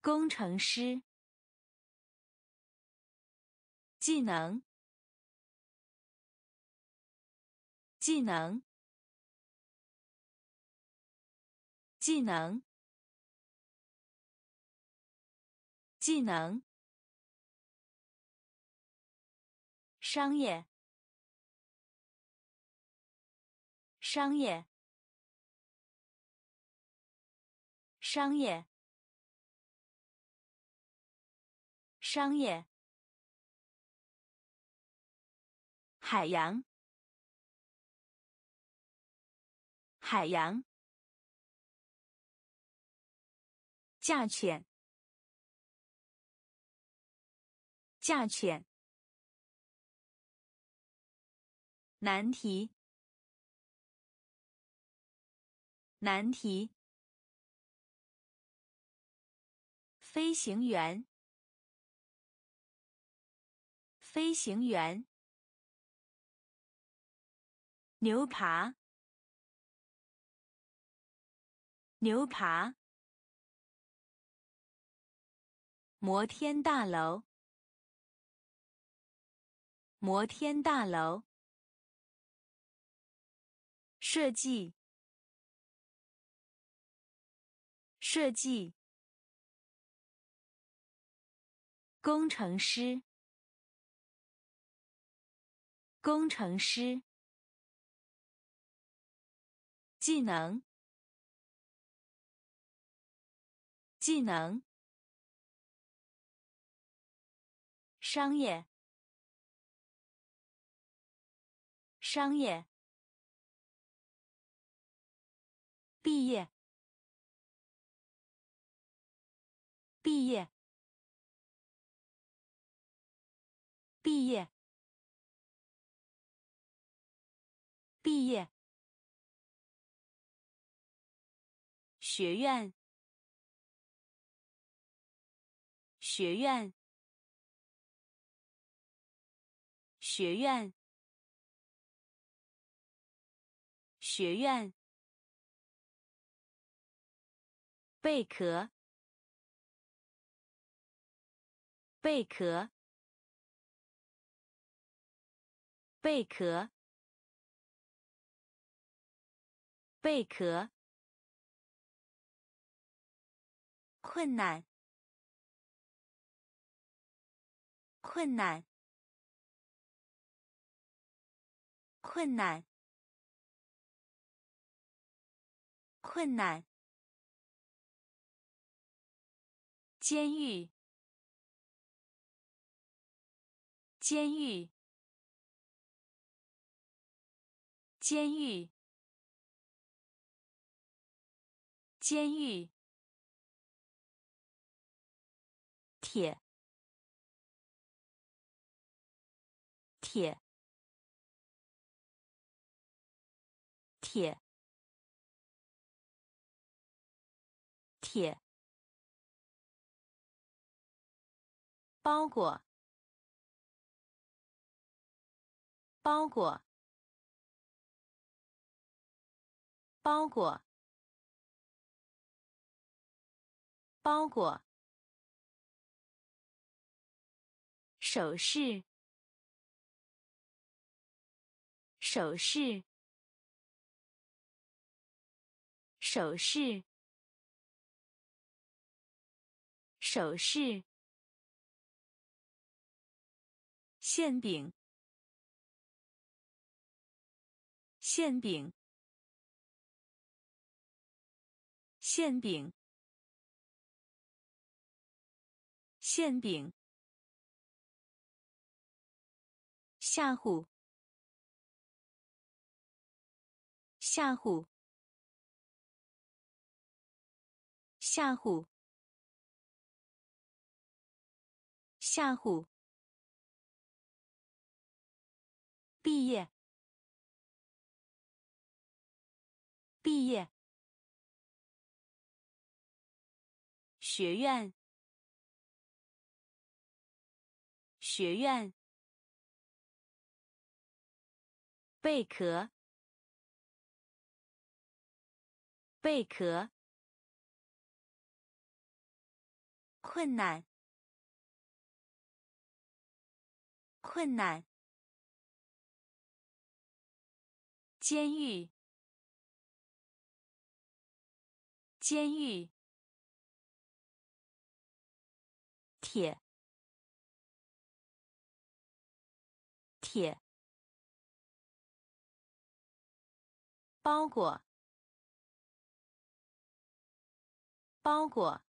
S1: 工程师。技能，技能，技能，技能。商业，商业，商业，商业。海洋，海洋。价钱，价钱。难题，难题。飞行员，飞行员。牛扒，牛扒。摩天大楼，摩天大楼。设计，设计。工程师，工程师。技能，技能。商业，商业。毕业，毕业，毕业，毕业。学院，学院，学院，学院。贝壳，贝壳，贝壳，贝壳。困难，困难，困难，困难，监狱，监狱，监狱，监狱，铁，铁，铁。铁包裹，包裹，包裹，包裹，首饰，首饰，首饰。首饰，馅饼，馅饼，馅饼，馅饼，吓唬，吓唬，吓唬。吓唬！毕业！毕业！学院！学院！贝壳！贝壳！困难！困难。监狱，监狱。铁，铁。包裹，包裹。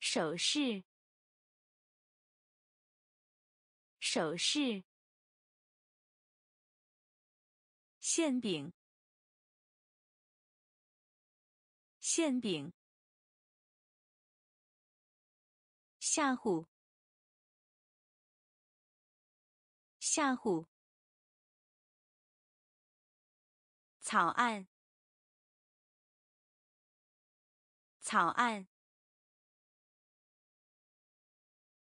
S1: 首饰。首饰，馅饼，馅饼，吓唬，吓唬，草案，草案，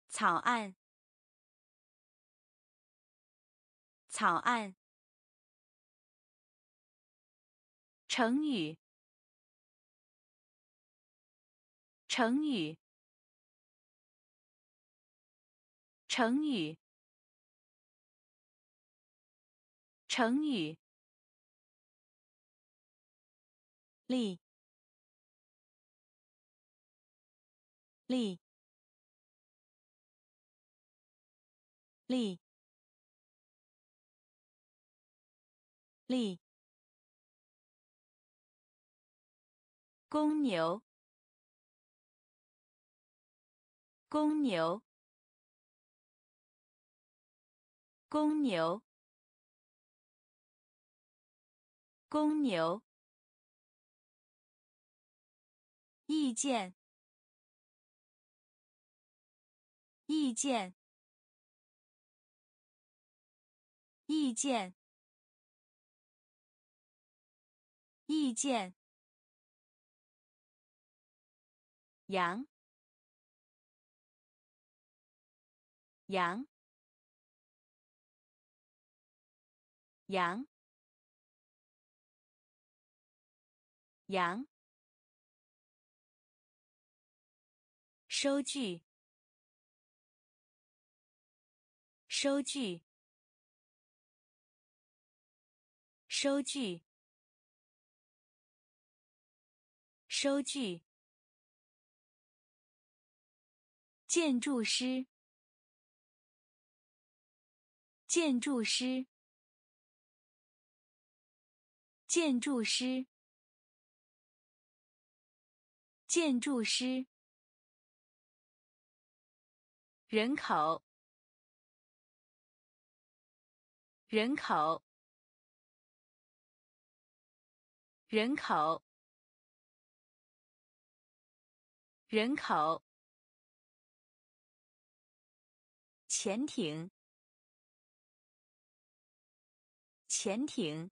S1: 草案。草案。成语。成语。成语。成语。立。立。立。立，公牛，公牛，公牛，公牛，意见，意见，意见。意见，羊，羊，羊，羊，收据，收据，收据。收据。建筑师。建筑师。建筑师，建筑师。人口，人口，人口，人口。潜艇，潜艇，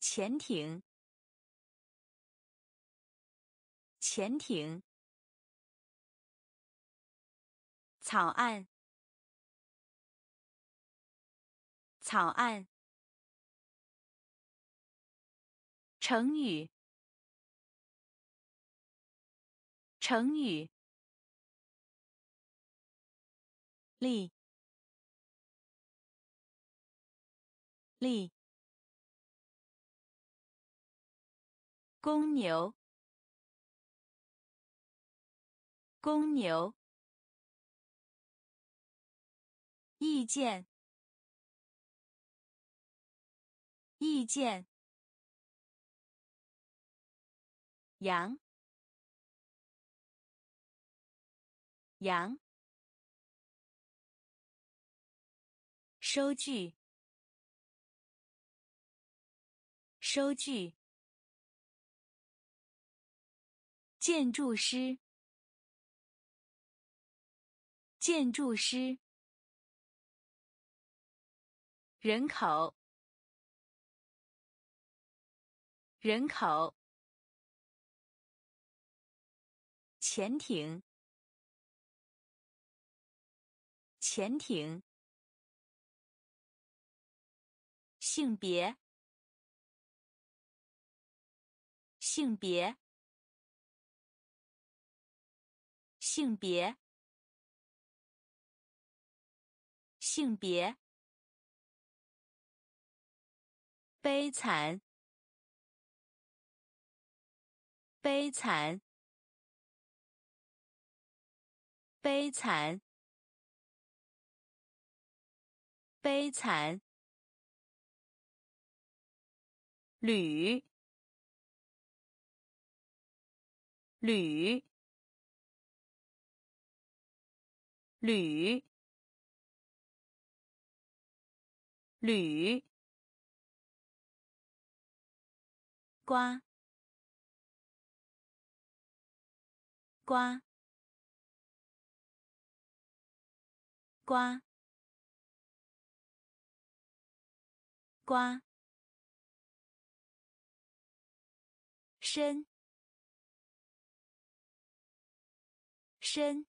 S1: 潜艇，潜艇。草案，草案。成语，成语。立，立。公牛，公牛。意见，意见。羊，羊。收据，收据。建筑师，建筑师。人口，人口。潜艇，潜艇。性别，性别，性别，性别。悲惨，悲惨，悲惨，悲惨。铝，铝，铝，铝。瓜，瓜，瓜，瓜。深，深，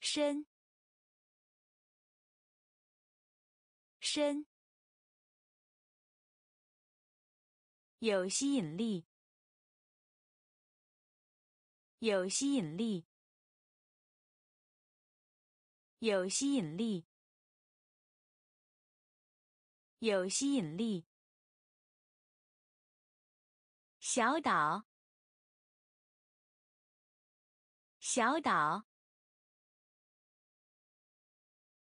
S1: 深，深，有吸引力，有吸引力，有吸引力，有吸引力。小岛，小岛，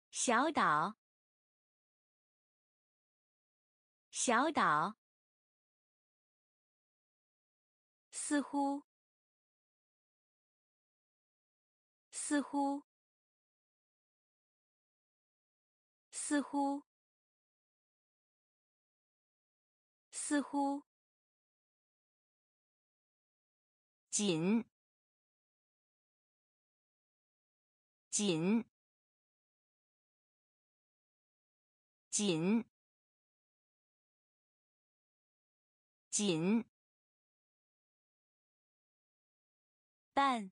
S1: 小岛，小岛。似乎，似乎，似乎，似乎。紧，紧，紧，紧。蛋，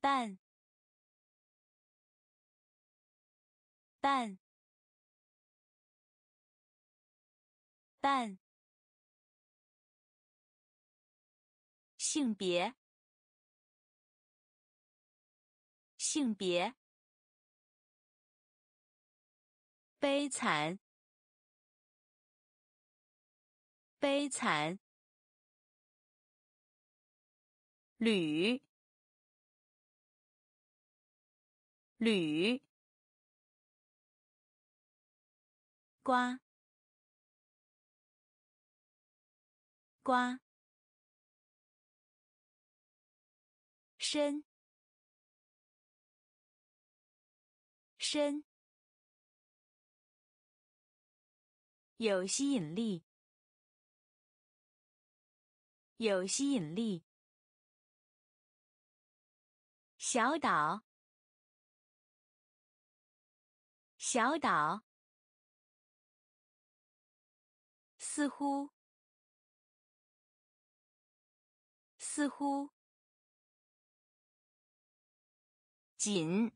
S1: 蛋，蛋，蛋。性别，性别，悲惨，悲惨，铝，铝，瓜，瓜，深，深，有吸引力，有吸引力。小岛，小岛，似乎，似乎，紧，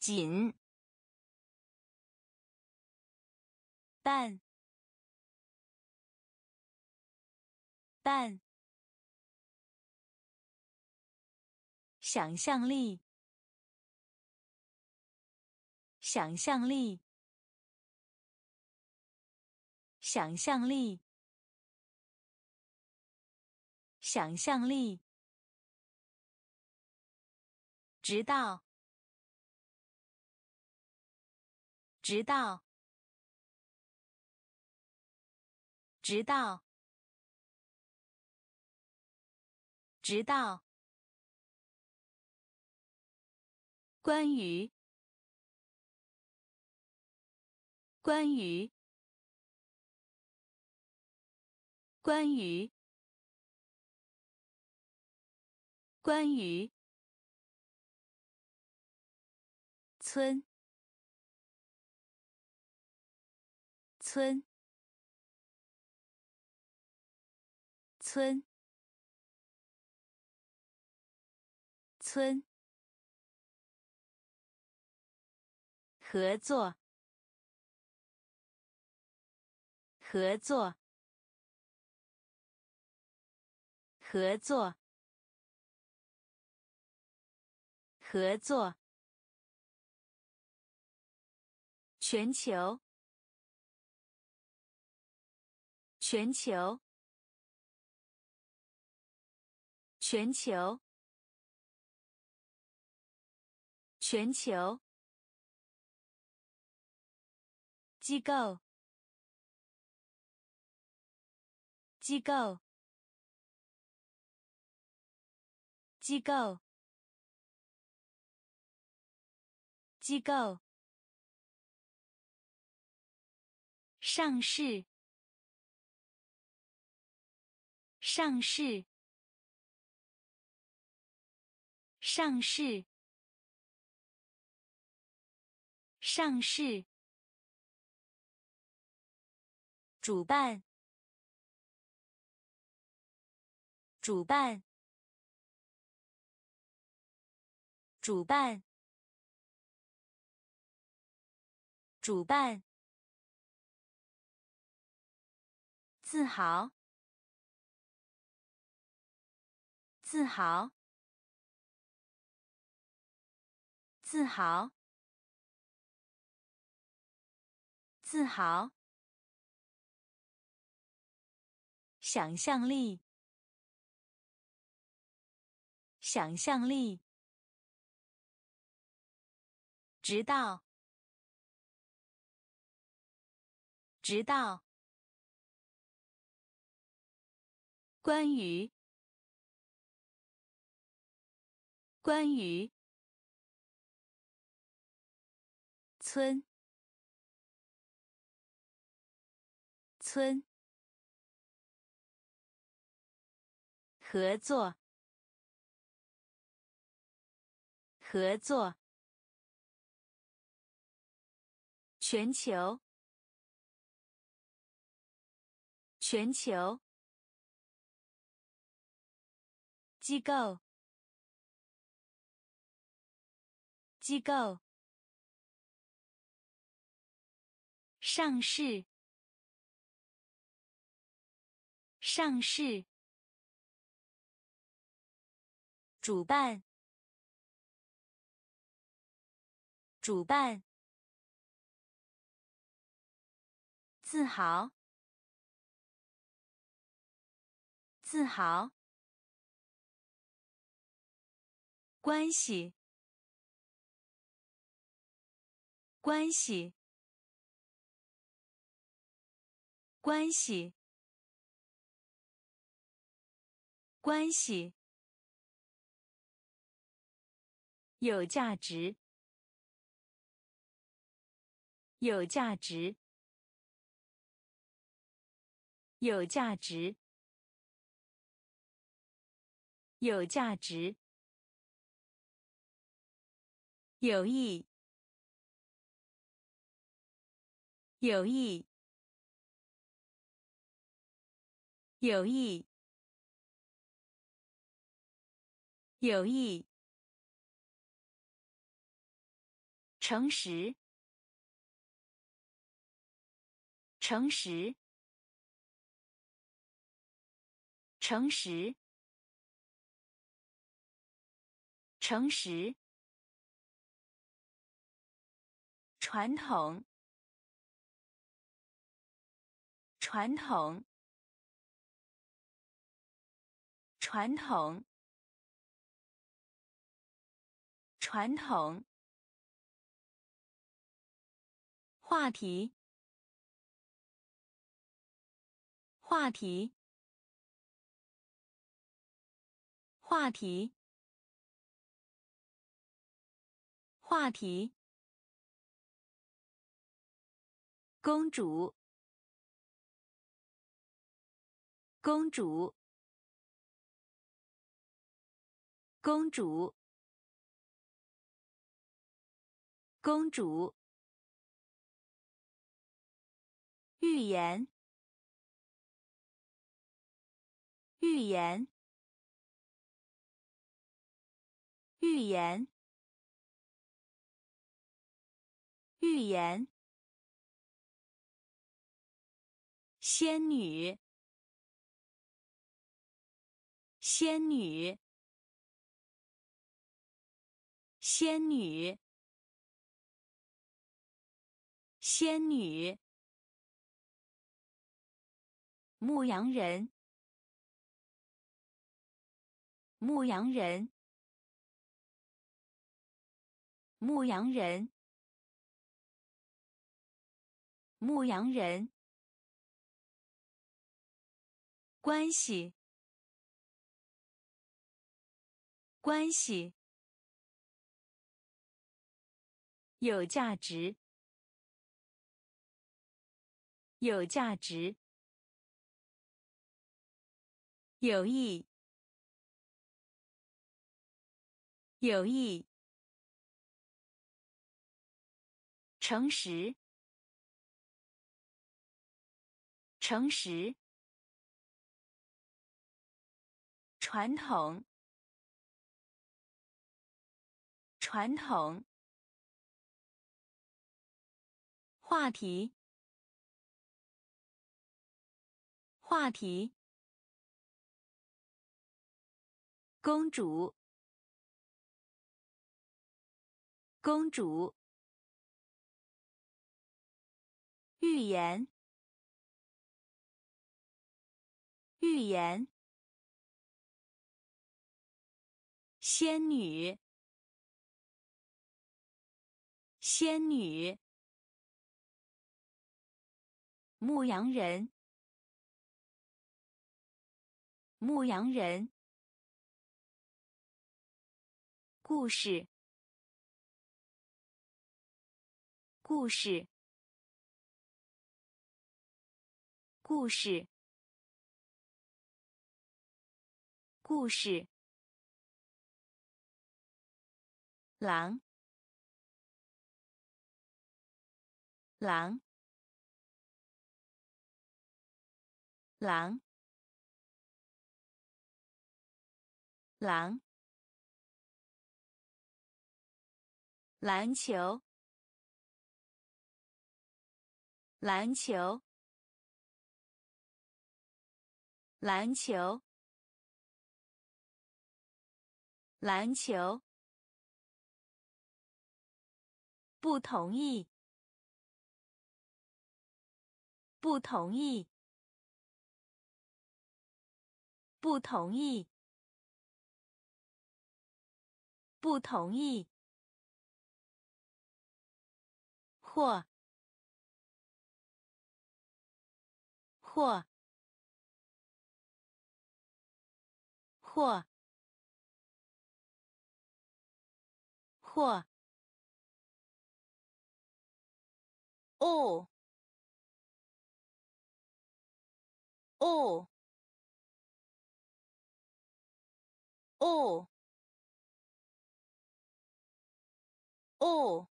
S1: 紧，半，半。想象力，想象力，想象力，想象力，直到，直到，直到，直到。关于，关于，关于，关于，村，村，村，村。合作，合作，合作，合作。全球，全球，全球，全球。机构，机构，机构，机构。上市，上市，上市，上市。主办，主办，主办，主办。自豪，自豪，自豪，自豪。想象力，想象力，直到，直到，关于，关于，村，村。合作，合作。全球，全球。机构，机构。上市，上市。主办，主办，自豪，自豪，关系，关系，关系，关系，有价值，有价值，有价值，有价值。有意，有意，有意，有意。诚实，诚实，诚实，诚实。传统，传统，传统，传统。话题，话题，话题，话题。公主，公主，公主，公主。预言，预言，预言，预言。仙女，仙女，仙女，仙女。牧羊人，牧羊人，牧羊人，牧羊人。关系，关系，有价值，有价值，友谊，友谊，诚实，诚实。传统，传统。话题，话题。公主，公主。预言，预言。仙女，仙女，牧羊人，牧羊人，故事，故事，故事，故事。狼，狼，狼，狼，篮球，篮球，篮球，篮球。不同意，不同意，不同意，不同意。或或或或哦哦哦哦。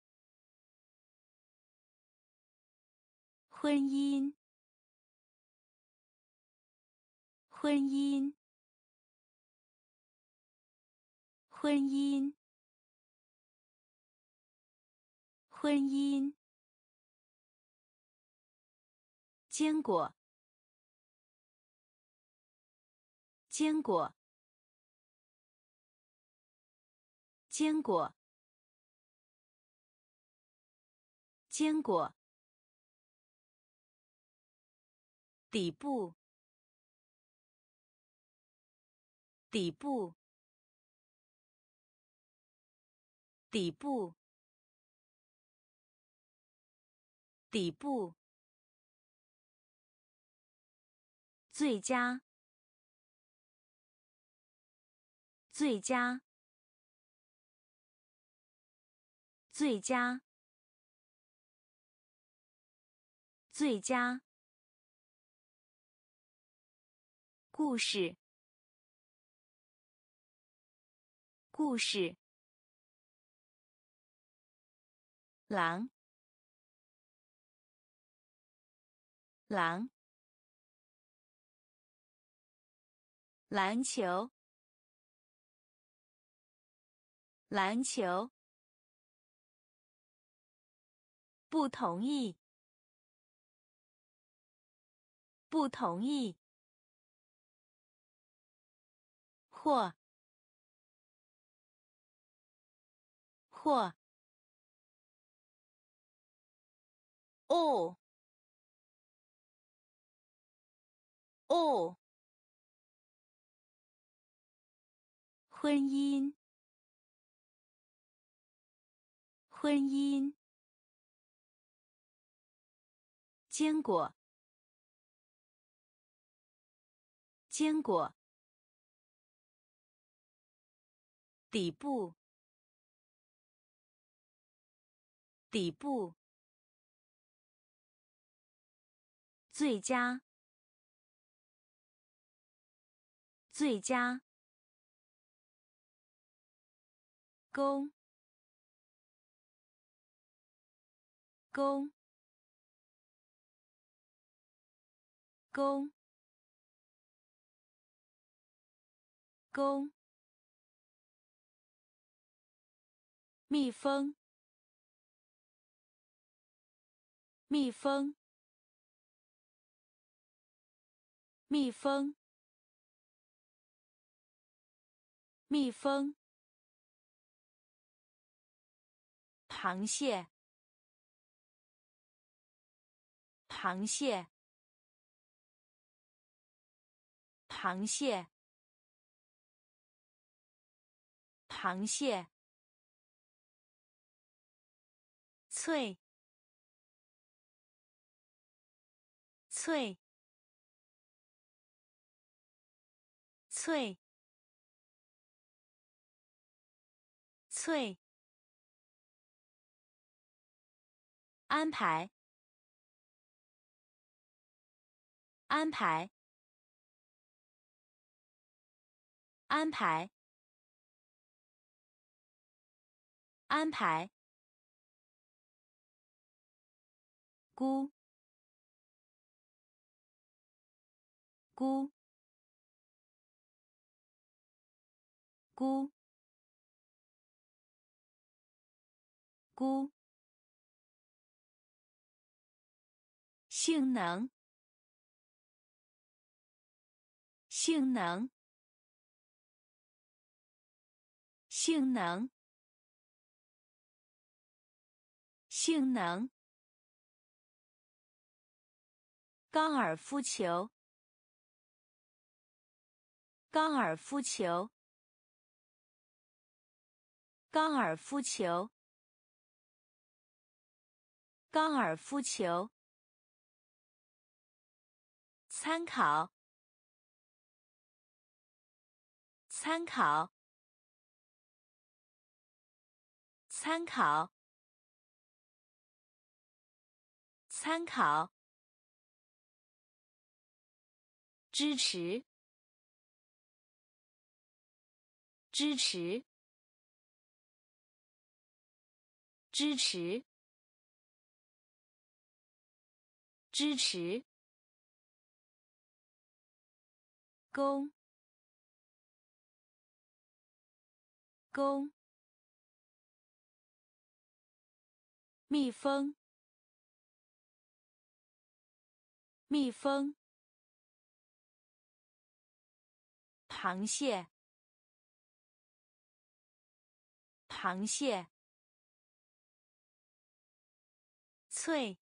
S1: 婚姻，婚姻，婚姻，婚姻。坚果，坚果，坚果，坚果。底部，底部，底部，底部。最佳，最佳，最佳，最佳。故事，故事。狼，狼。篮球，篮球。不同意，不同意。或或哦哦，婚姻婚姻，坚果坚果。底部，底部，最佳，最佳，公，公，公，公。蜜蜂，蜜蜂，蜜蜂，蜜蜂。螃蟹，螃蟹，螃蟹，螃蟹。脆，脆，脆，脆。安排，安排，安排，安排。咕咕咕咕，性能，性能，性能，性能。高尔夫球，高尔夫球，高尔夫球，高尔夫球。参考，参考，参考，参考。支持，支持，支持，支持。公，公，蜜蜂，蜜蜂，螃蟹，螃蟹，脆，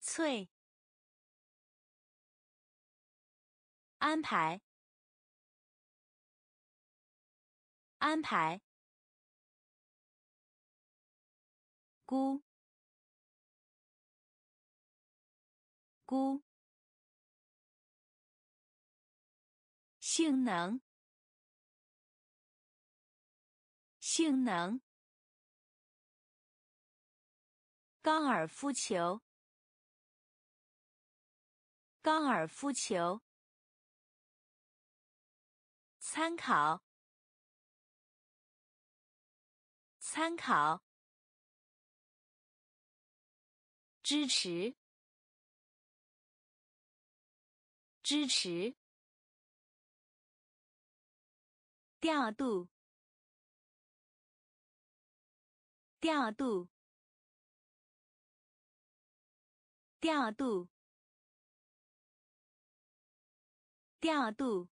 S1: 脆。安排，安排。估，估。性能，性能。高尔夫球，高尔夫球。参考，参考，支持，支持，调度，调度，调度，调度。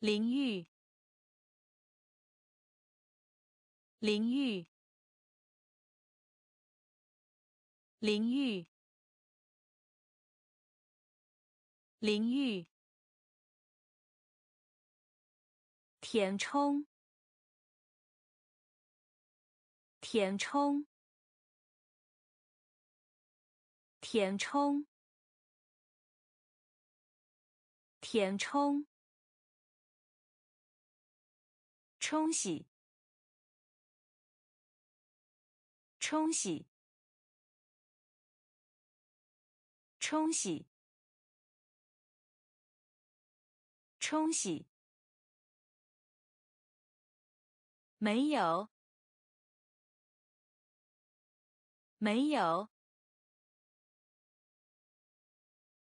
S1: 淋浴，淋浴，淋浴，淋浴，填充，填充，填充，填充。冲洗，冲洗，冲洗，冲洗。没有，没有，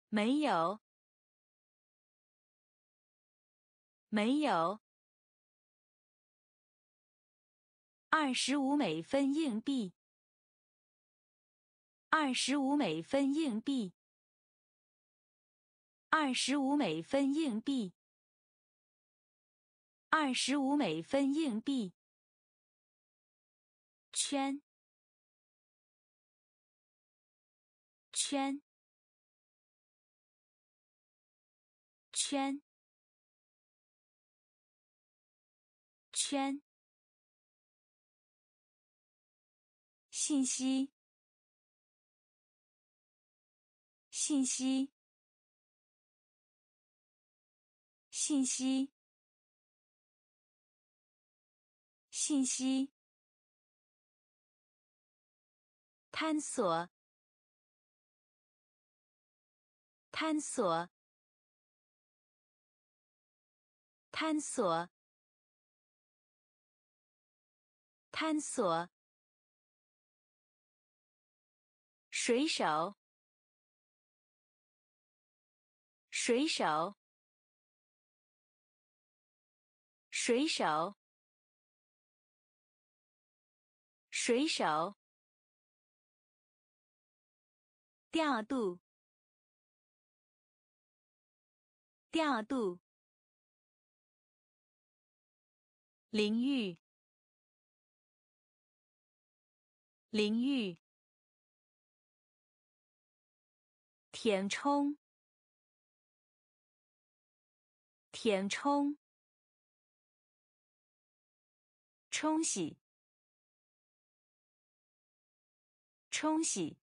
S1: 没有，没有。二十五美分硬币，二十五美分硬币，二十五美分硬币，二十五美分硬币，圈，圈，圈，圈。信息，信息，信息，信息。探索，探索，探索，探索。水手，水手，水手，水手。调度，调度。淋浴，淋浴。填充，填充，冲洗，冲洗，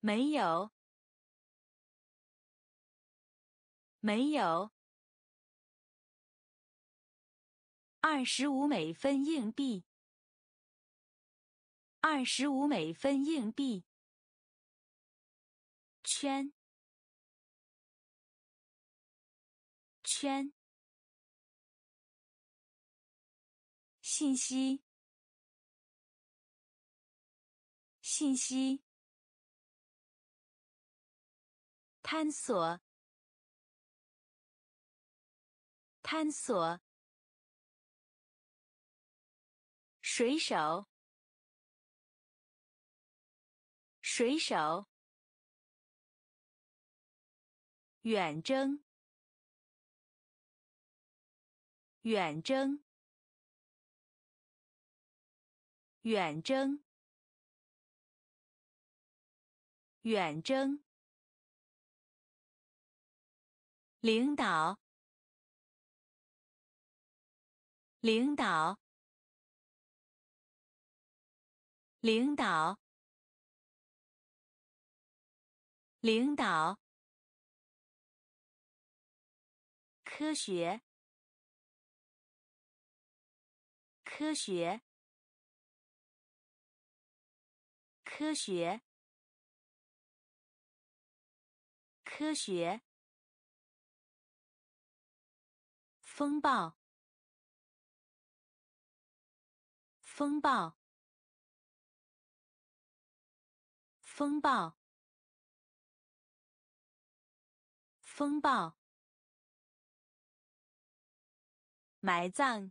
S1: 没有，没有。二十五美分硬币，二十五美分硬币。圈，圈。信息，信息。探索，探索。水手，水手。远征，远征，远征，远征。领导，领导。领导，领导，科学，科学，科学，科学，风暴，风暴。风暴，风暴，埋葬，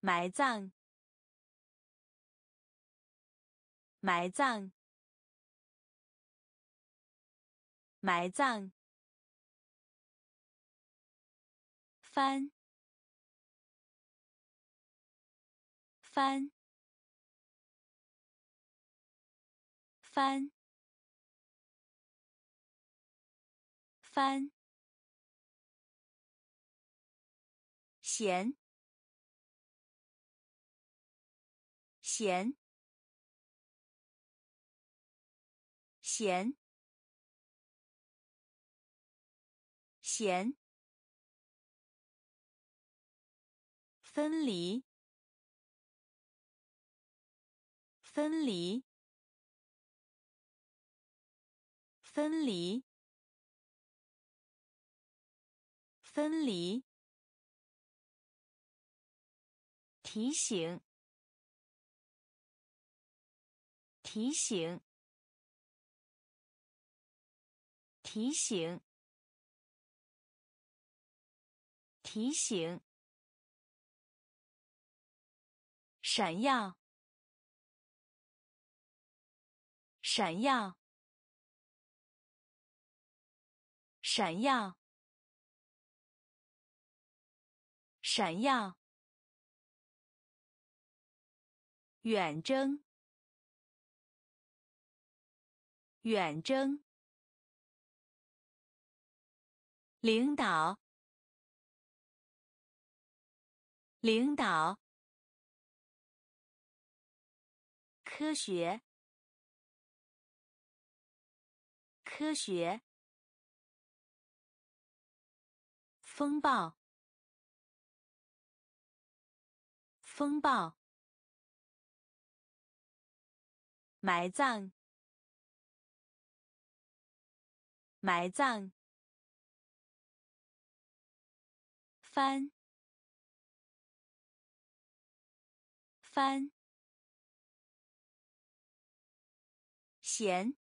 S1: 埋葬，埋葬，埋葬，翻，翻。翻，翻，咸，咸，咸，咸，分离，分离。分离，分离。提醒，提醒，提醒，提醒。闪耀，闪耀。闪耀，闪耀。远征，远征。领导，领导。科学，科学。风暴，风暴，埋葬，埋葬，翻，翻，咸，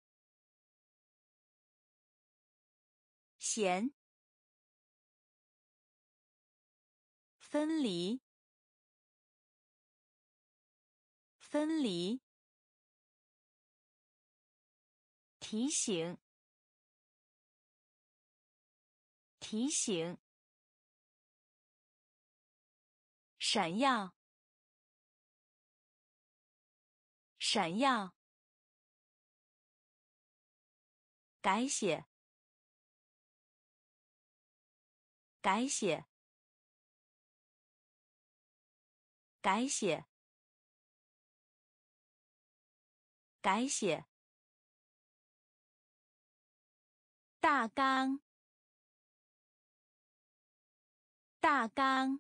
S1: 咸。分离，分离。提醒，提醒。闪耀，闪耀。改写，改写，改写，改写。大纲，大纲，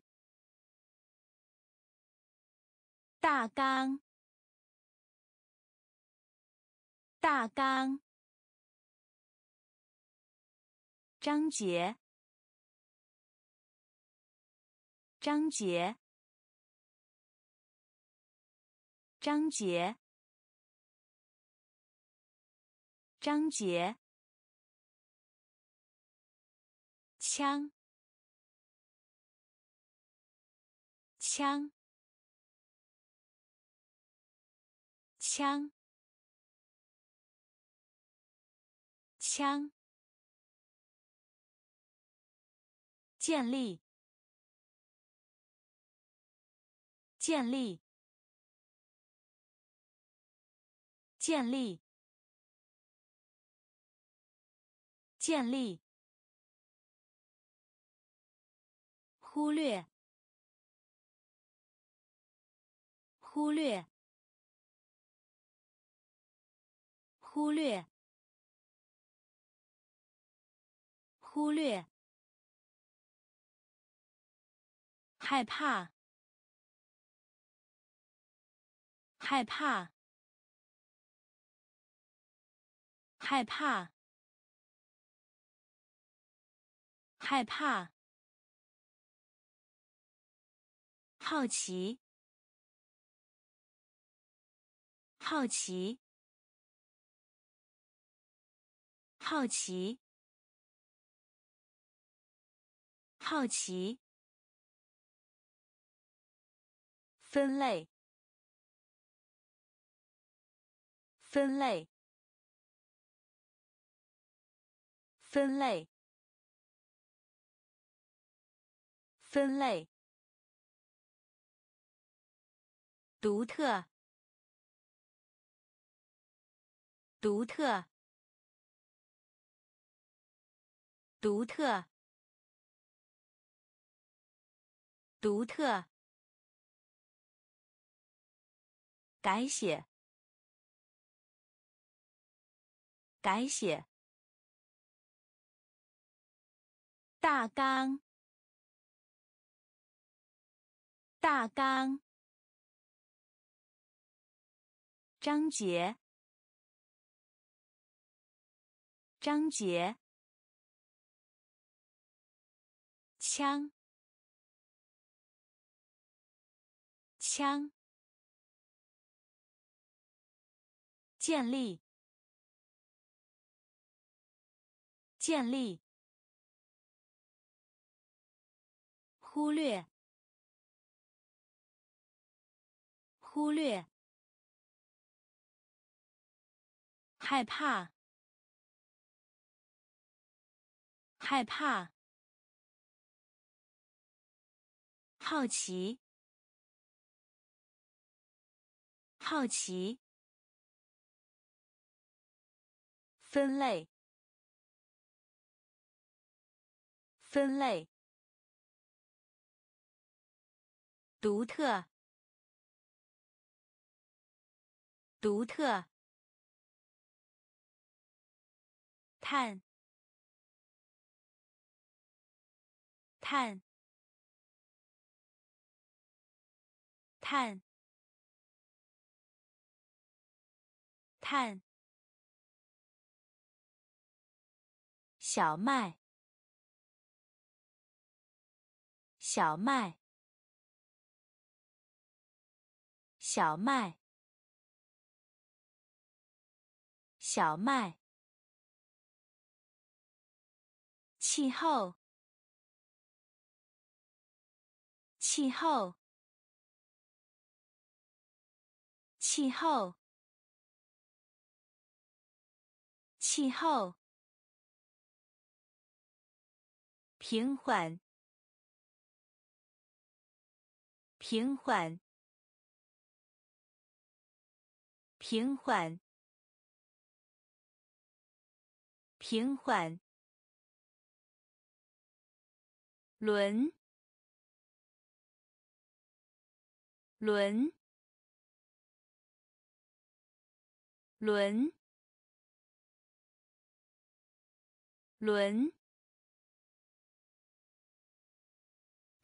S1: 大纲，大纲。张杰张杰张杰张杰枪。枪。枪。枪。建立，建立，建立，建立。忽略，忽略，忽略，忽略。害怕，害怕，害怕，害怕。好奇，好奇，好奇，好奇。分类，分类，分类，分类。独特，独特，独特，独特。改写，改写。大纲，大纲。章节，章节，枪，枪，建立，建立，忽略，忽略。害怕，害怕。好奇，好奇。分类，分类。独特，独特。碳，碳，碳，碳。小麦，小麦，小麦，小麦。气候，气候，气候，气候，平缓，平缓，平缓，平缓，轮，轮，轮，轮，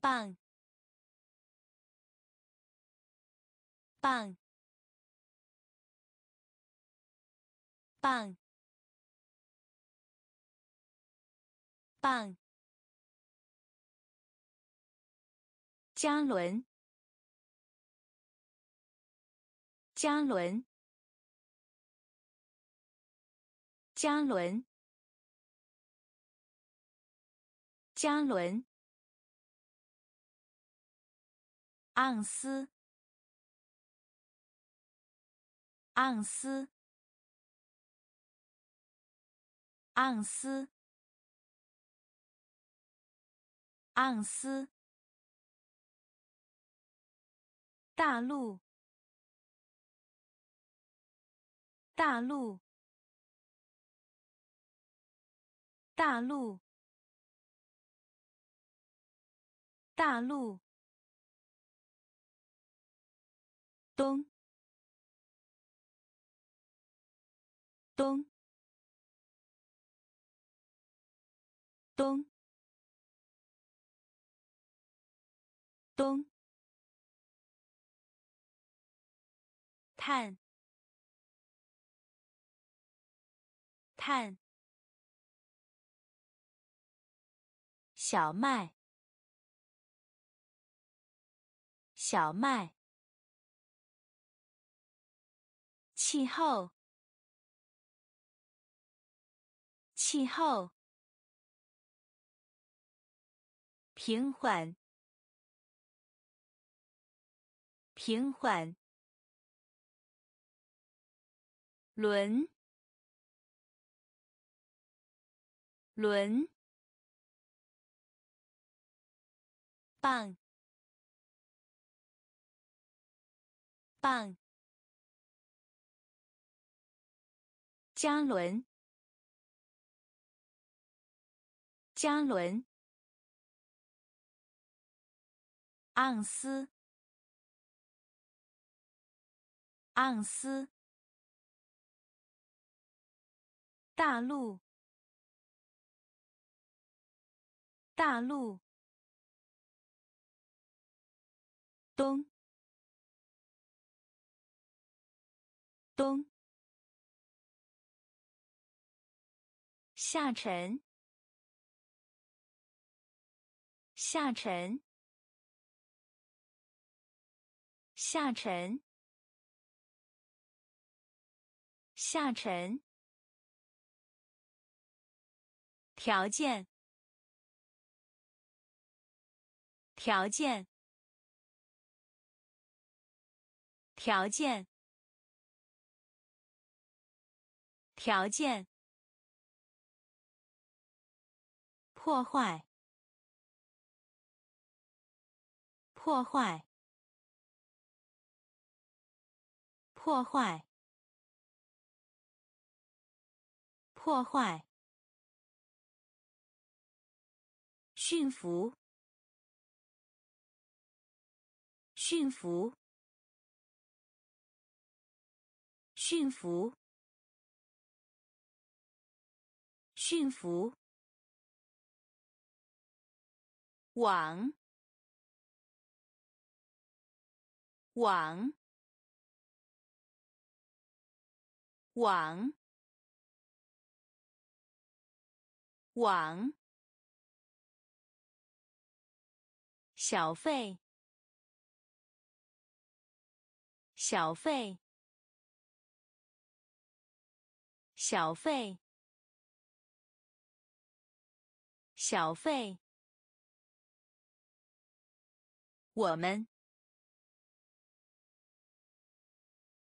S1: 棒，棒，棒，棒。嘉伦，嘉伦，嘉伦，嘉伦。盎司，盎司。盎司，盎司，大陆，大陆，大陆，大陆，东，东。东，东，碳，碳，小麦，小麦，气候，气候。平缓，平缓，轮，轮，棒，棒，加仑，加仑。盎司，盎司，大陆，大陆，东，东，下沉，下沉。下沉，下沉。条件，条件，条件，条件。破坏，破坏。破坏，破坏，驯服，驯服，驯服，驯服，网，网。网，网，小费，小费，小费，小费，我们，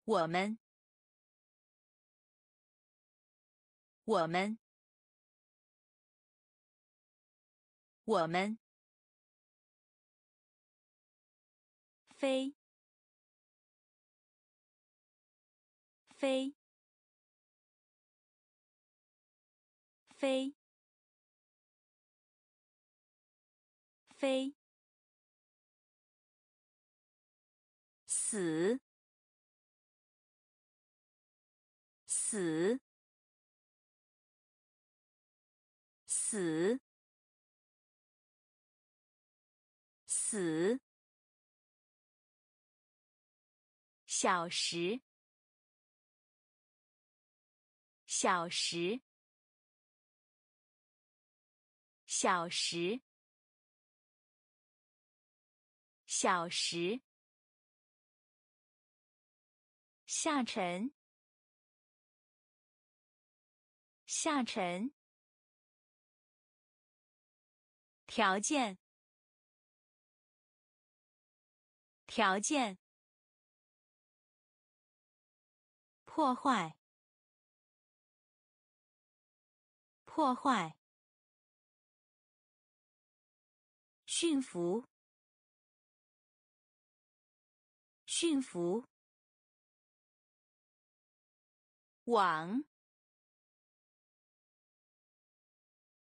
S1: 我们。我们，我们，飞，飞，飞，飞，死，死，死，死。小时，小时，小时，小时，下沉，下沉，条件，条件。破坏，破坏，驯服，驯服，网，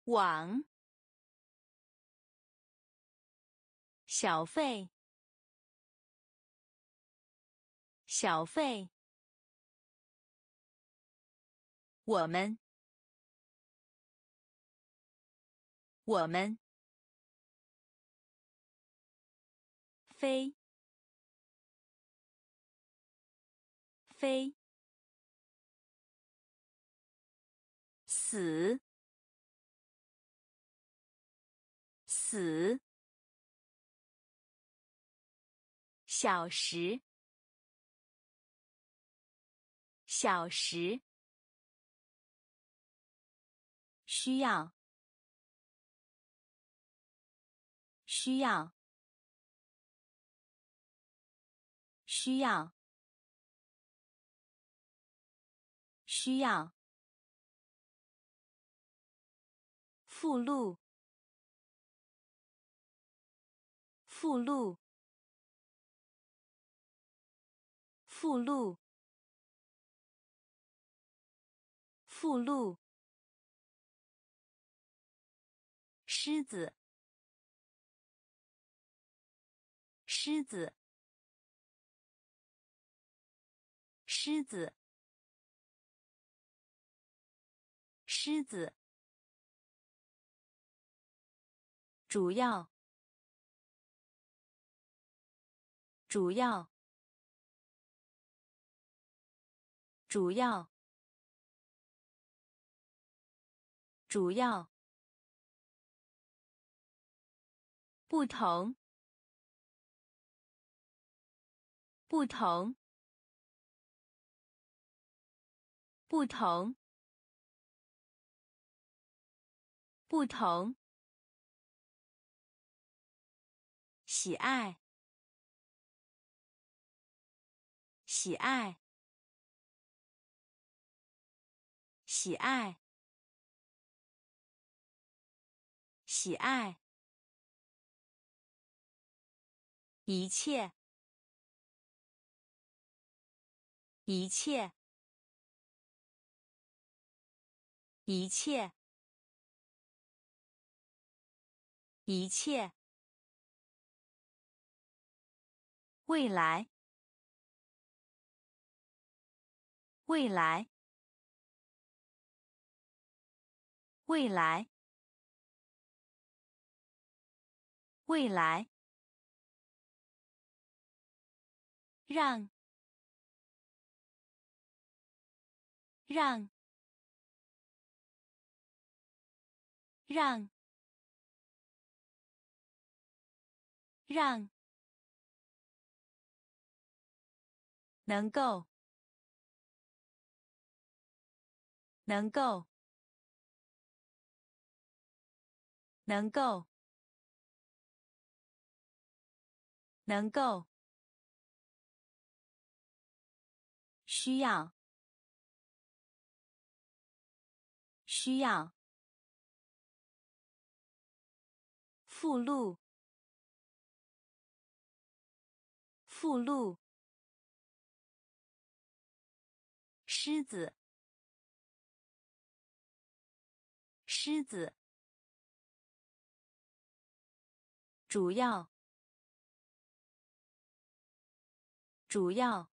S1: 网，小费，小费。我们，我们。飞，飞，死，死，小时，小时。需要，需要，需要，需要。附录，附录，附录，附录。狮子，狮子，狮子，狮子。主要，主要，主要，主要。不同，不同，不同，不同。喜爱，喜爱，喜爱，喜爱。一切，一切，一切，一切。未来，未来，未来，未来。让，让，让，让，能够，能够，能够，能够。需要，需要。附录，附录。狮子，狮子。主要，主要，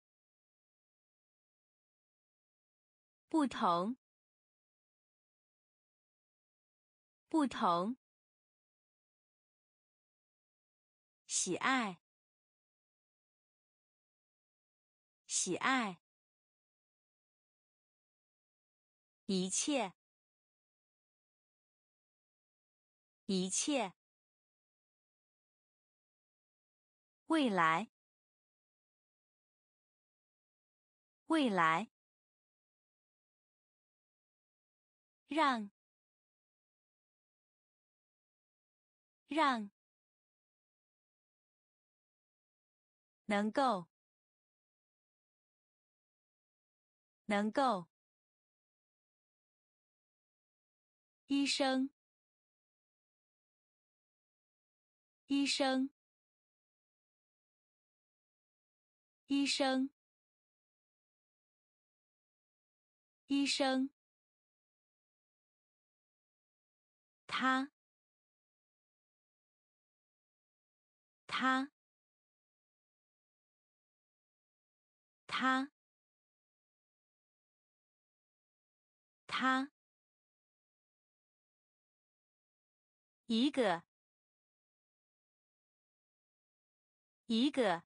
S1: 不同，不同，喜爱，喜爱，一切，一切。未来，未来，让，让，能够，能够，医生，医生。医生，医生，他，他，他，他，一个，一个。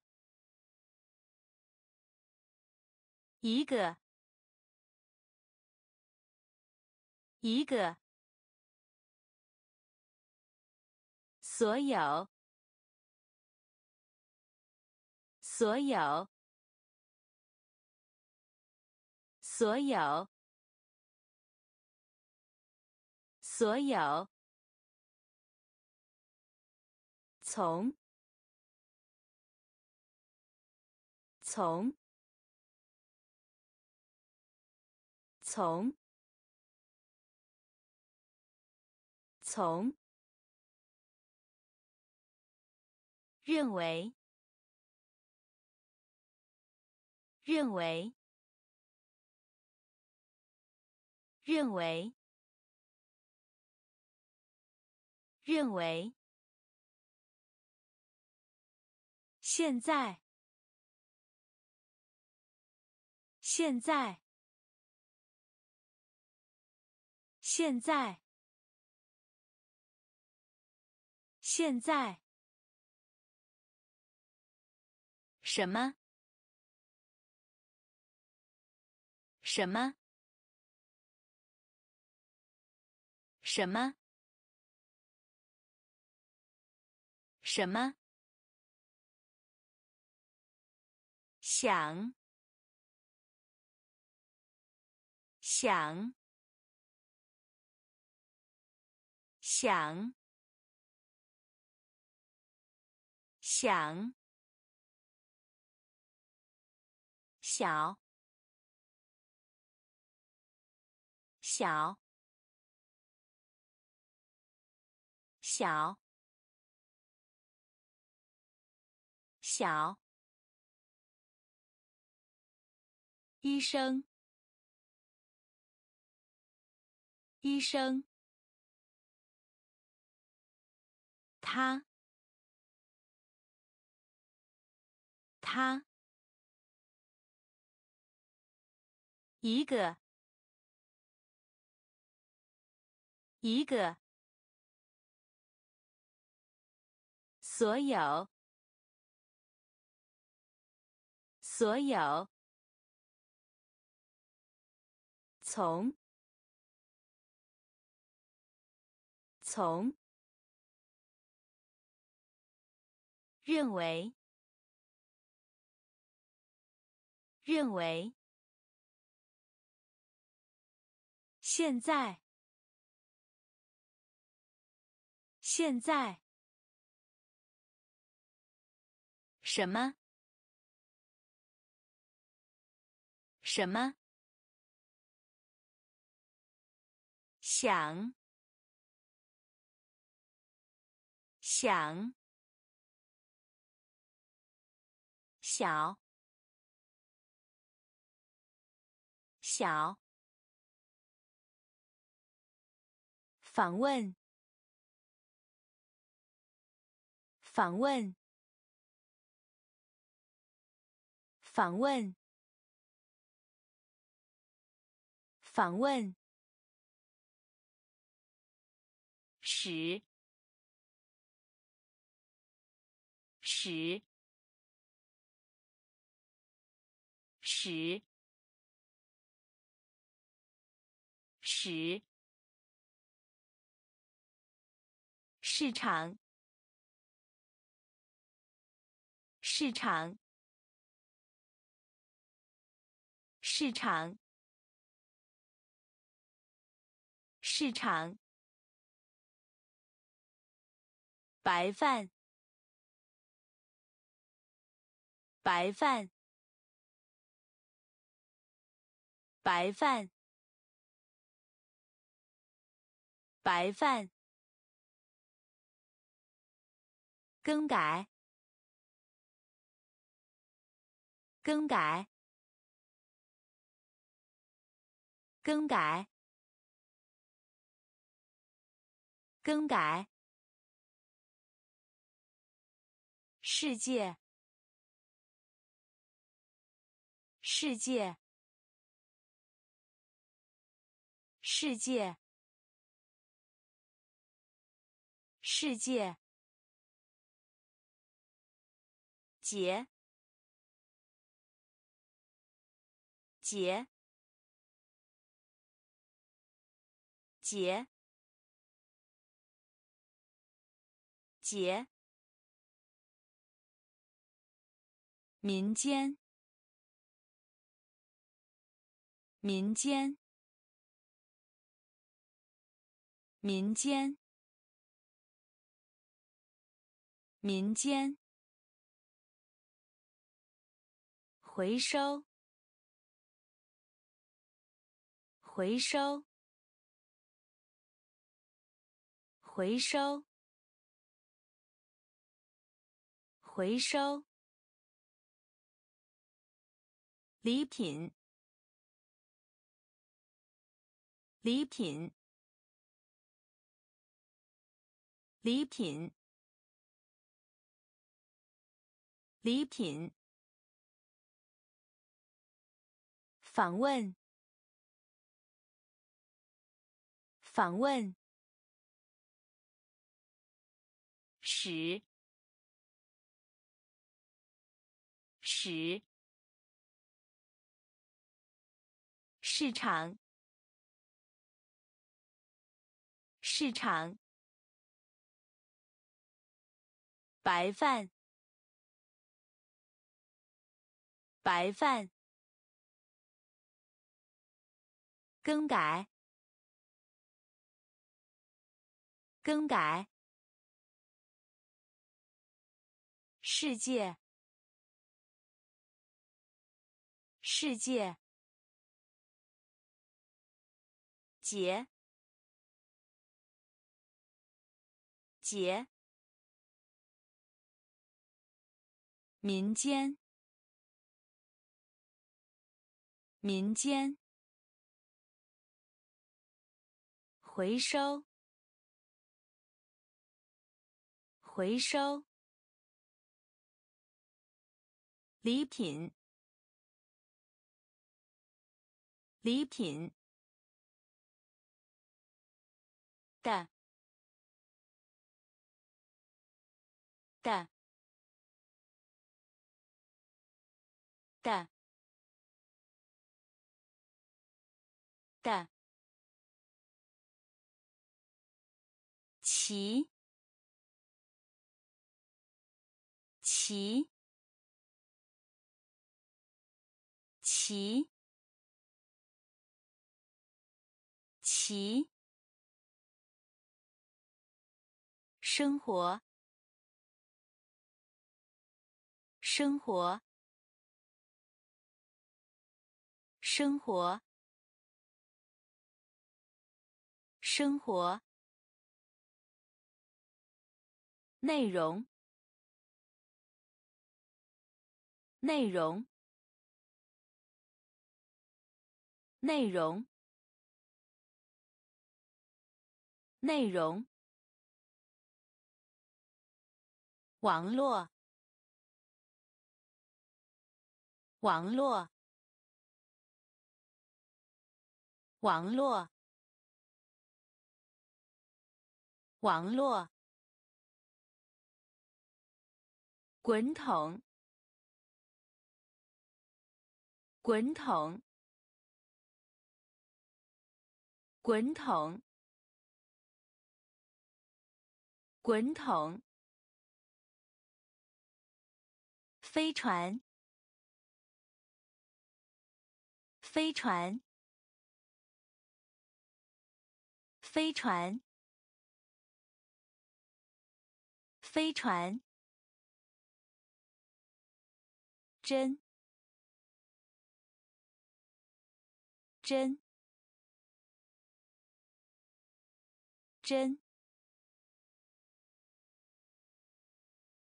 S1: 一个，一个，所有，所有，所有，所有，从，从。从。从。认为。认为。认为。认为。现在现在。现在，现在，什么？什么？什么？什么？想，想。想，想，小，小，小，小，医生，医生。他，他，一个，一个，所有，所有，从，从。认为，认为，现在，现在，什么？什么？想，想。小，小，访问，访问，访问，访问，十，十，十，十。市场，市场，市场，市场。白饭，白饭，白饭，白饭。更改，更改，更改，更改。世界，世界，世界，世界。结，结，结，结。民间，民间，民间，民间。回收，回收，回收，回收。礼品，礼品，礼品，礼品。访问，访问，使，使，市场，市场，白饭，白饭。更改，更改。世界，世界。节，节。民间，民间。回收，回收。礼品，礼品。的，的，的，的。骑，骑，骑，骑。生活，生活，生活，生活。内容，内容，内容，内容，网络，网络，网络，网络，滚筒，滚筒，滚筒。滚筒，飞船，飞船，飞船，飞船，针，针，针。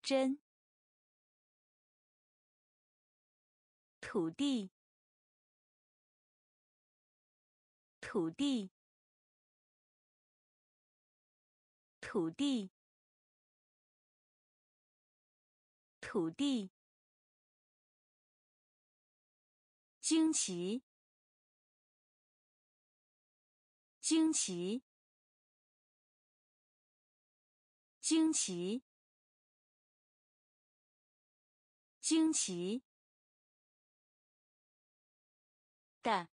S1: 真，土地，土地，土地，土地，惊奇，惊奇，惊奇。惊奇的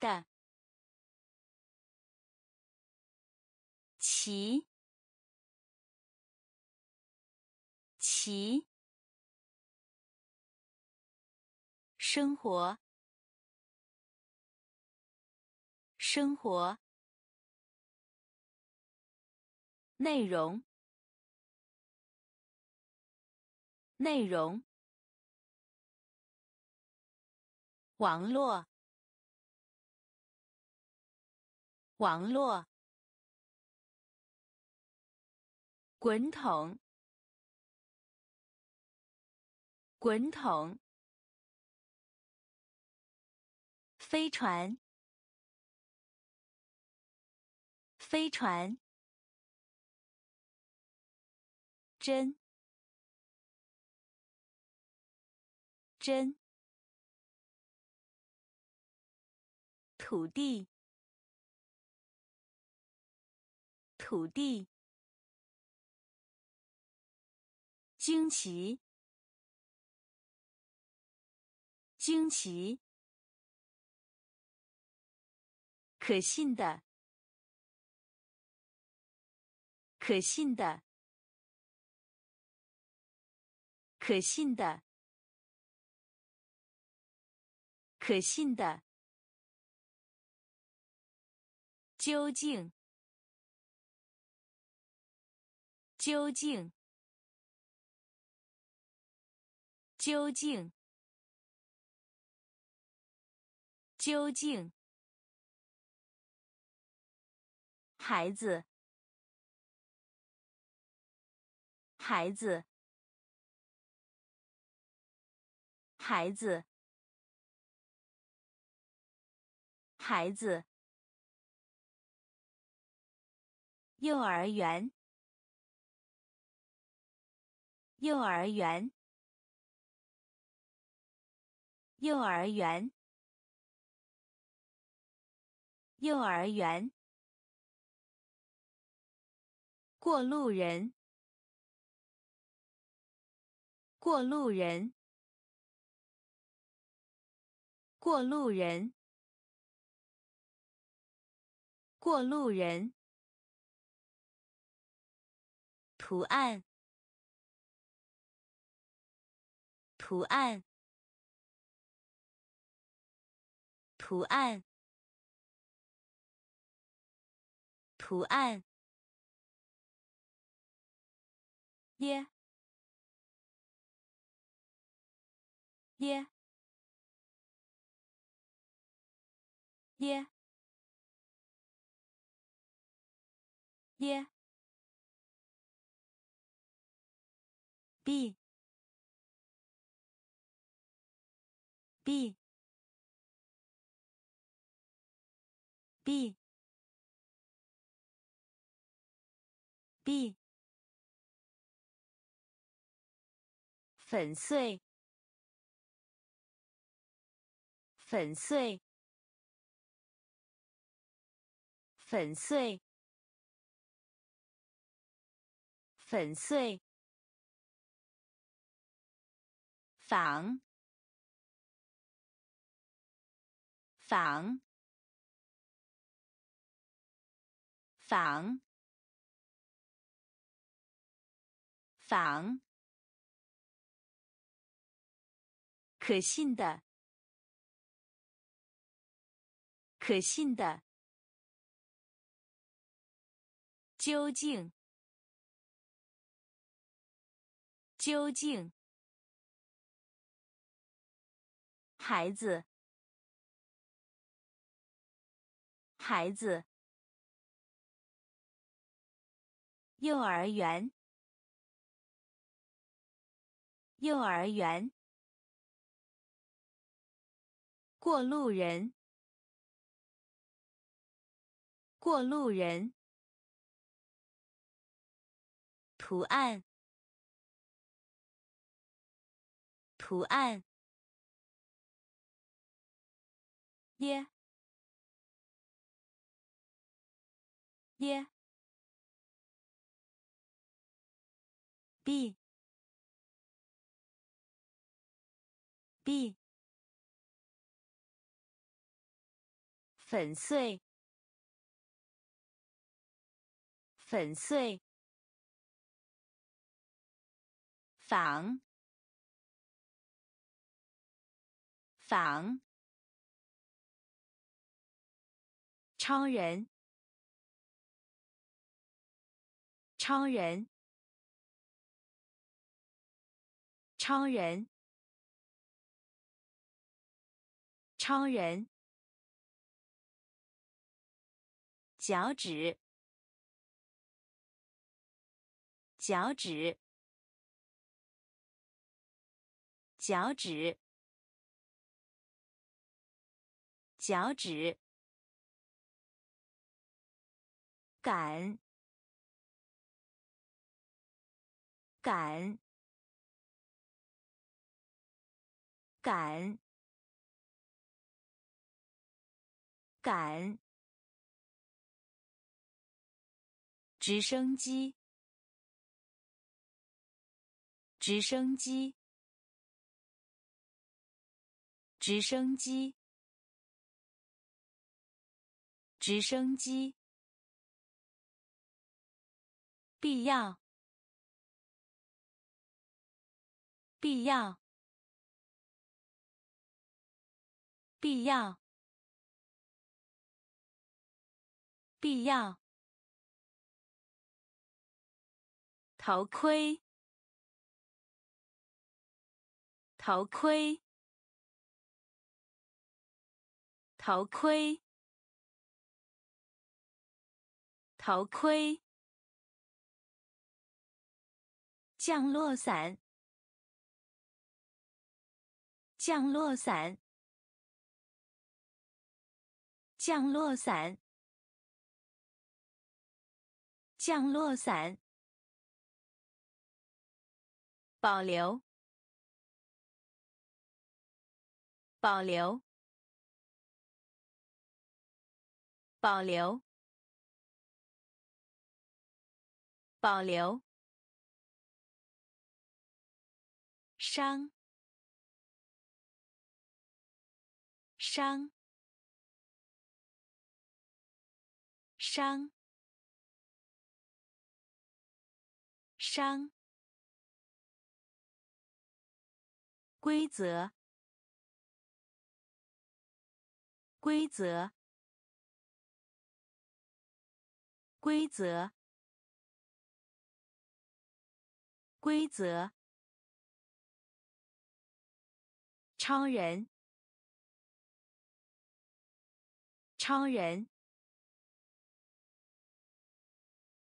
S1: 的奇奇生活生活内容。内容，网络，网络，滚筒，滚筒，飞船，飞船，针。真，土地，土地，惊奇，惊奇，可信的，可信的，可信的。可信的，究竟，究竟，究竟，究竟，孩子，孩子，孩子。孩子，幼儿园，幼儿园，幼儿园，幼儿园，过路人，过路人，过路人。过路人，图案，图案，图案，图案，耶，耶，耶。耶，b。B，b b，粉碎，粉碎，粉碎，粉碎。仿，仿，仿，仿，可信的，可信的，究竟，究竟。孩子，孩子，幼儿园，幼儿园，过路人，过路人，图案，图案。耶耶，b b，粉碎粉碎，仿仿。超人，超人，超人，超人。脚趾，脚趾，脚趾，脚趾。赶，赶，赶，赶！直升机，直升机，直升机，直升机。必要，必要，必要，必要。头盔，头盔，头盔，头盔。降落伞，降落伞，降落伞，降落伞。保留，保留，保留，保留。伤，伤，伤，伤。规则，规则，规则，规则。超人，超人，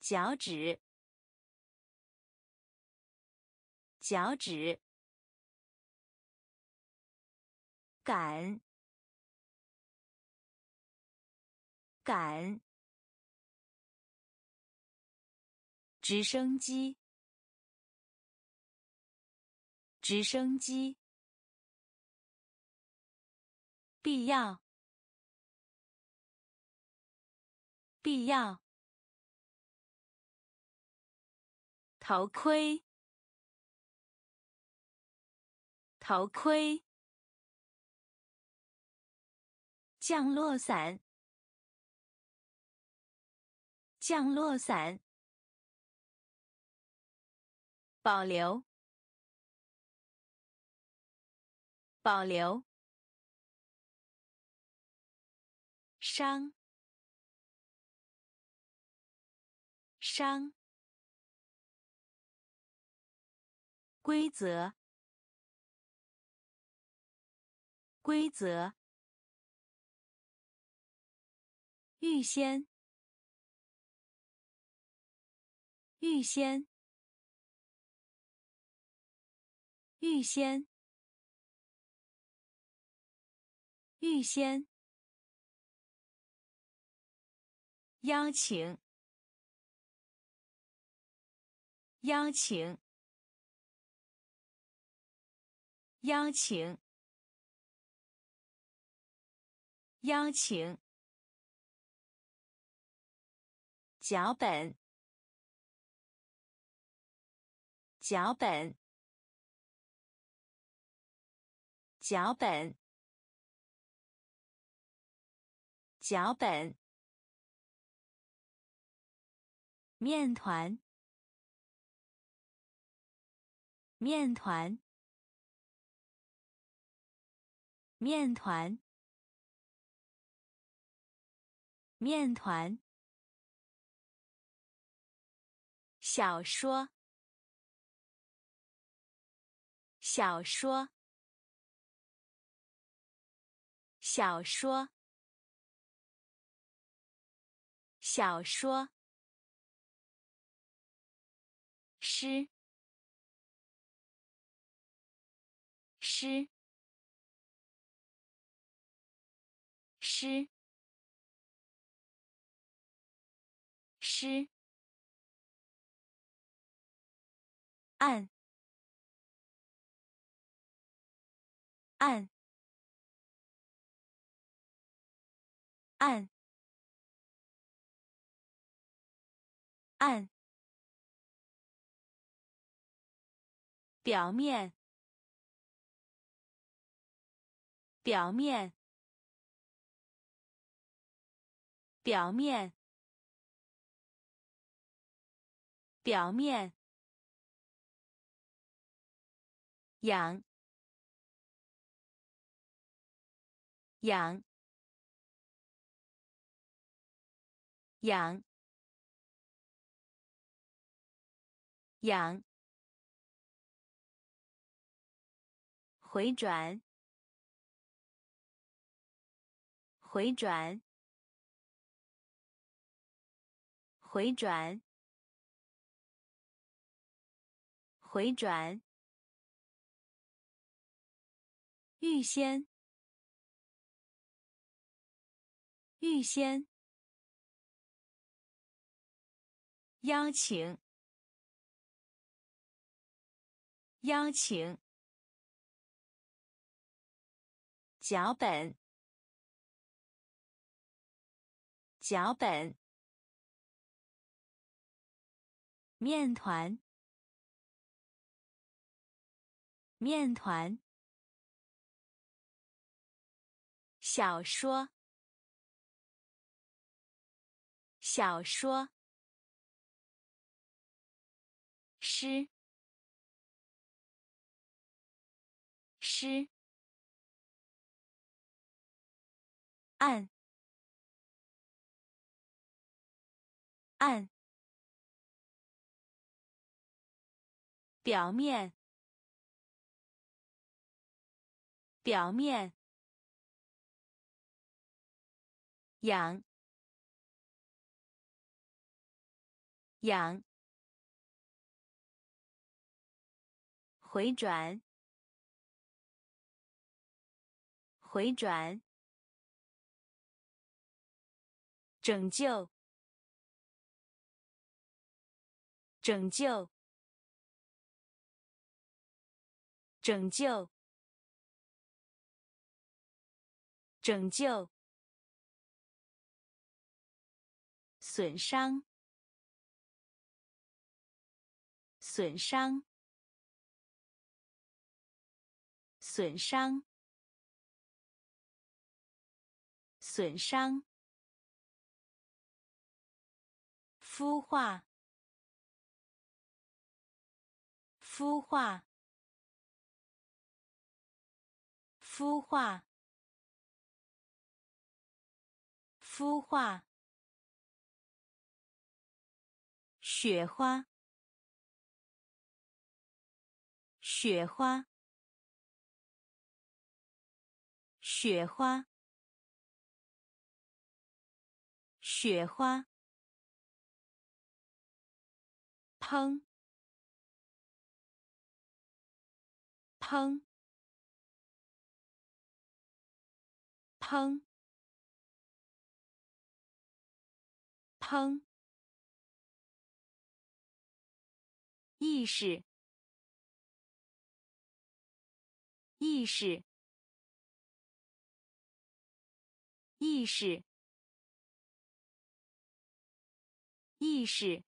S1: 脚趾，脚趾，赶，感，直升机，直升机，必要，必要，头盔，头盔。降落伞，降落伞，保留，保留，伤，伤，规则，规则。预先，预先，预先，预先，邀请，邀请，邀请，邀请。脚本，脚本，脚本，脚本。面团，面团，面团，面团。小说，小说，小说，小说，诗，诗，诗，诗。按，按，按，按，表面，表面，表面，表面。养，养，养，养，回转，回转，回转，回转。预先，预先，邀请，邀请，脚本，脚本，面团，面团。小说，小说，诗，诗，按，按，表面，表面。养，养，回转，回转，拯救，拯救，拯救，拯救，损伤，损伤，损伤，损伤。孵化，孵化，孵化，孵化。雪花，雪花，雪花，雪花。砰！砰！砰！砰！意识！意识！意识！意识！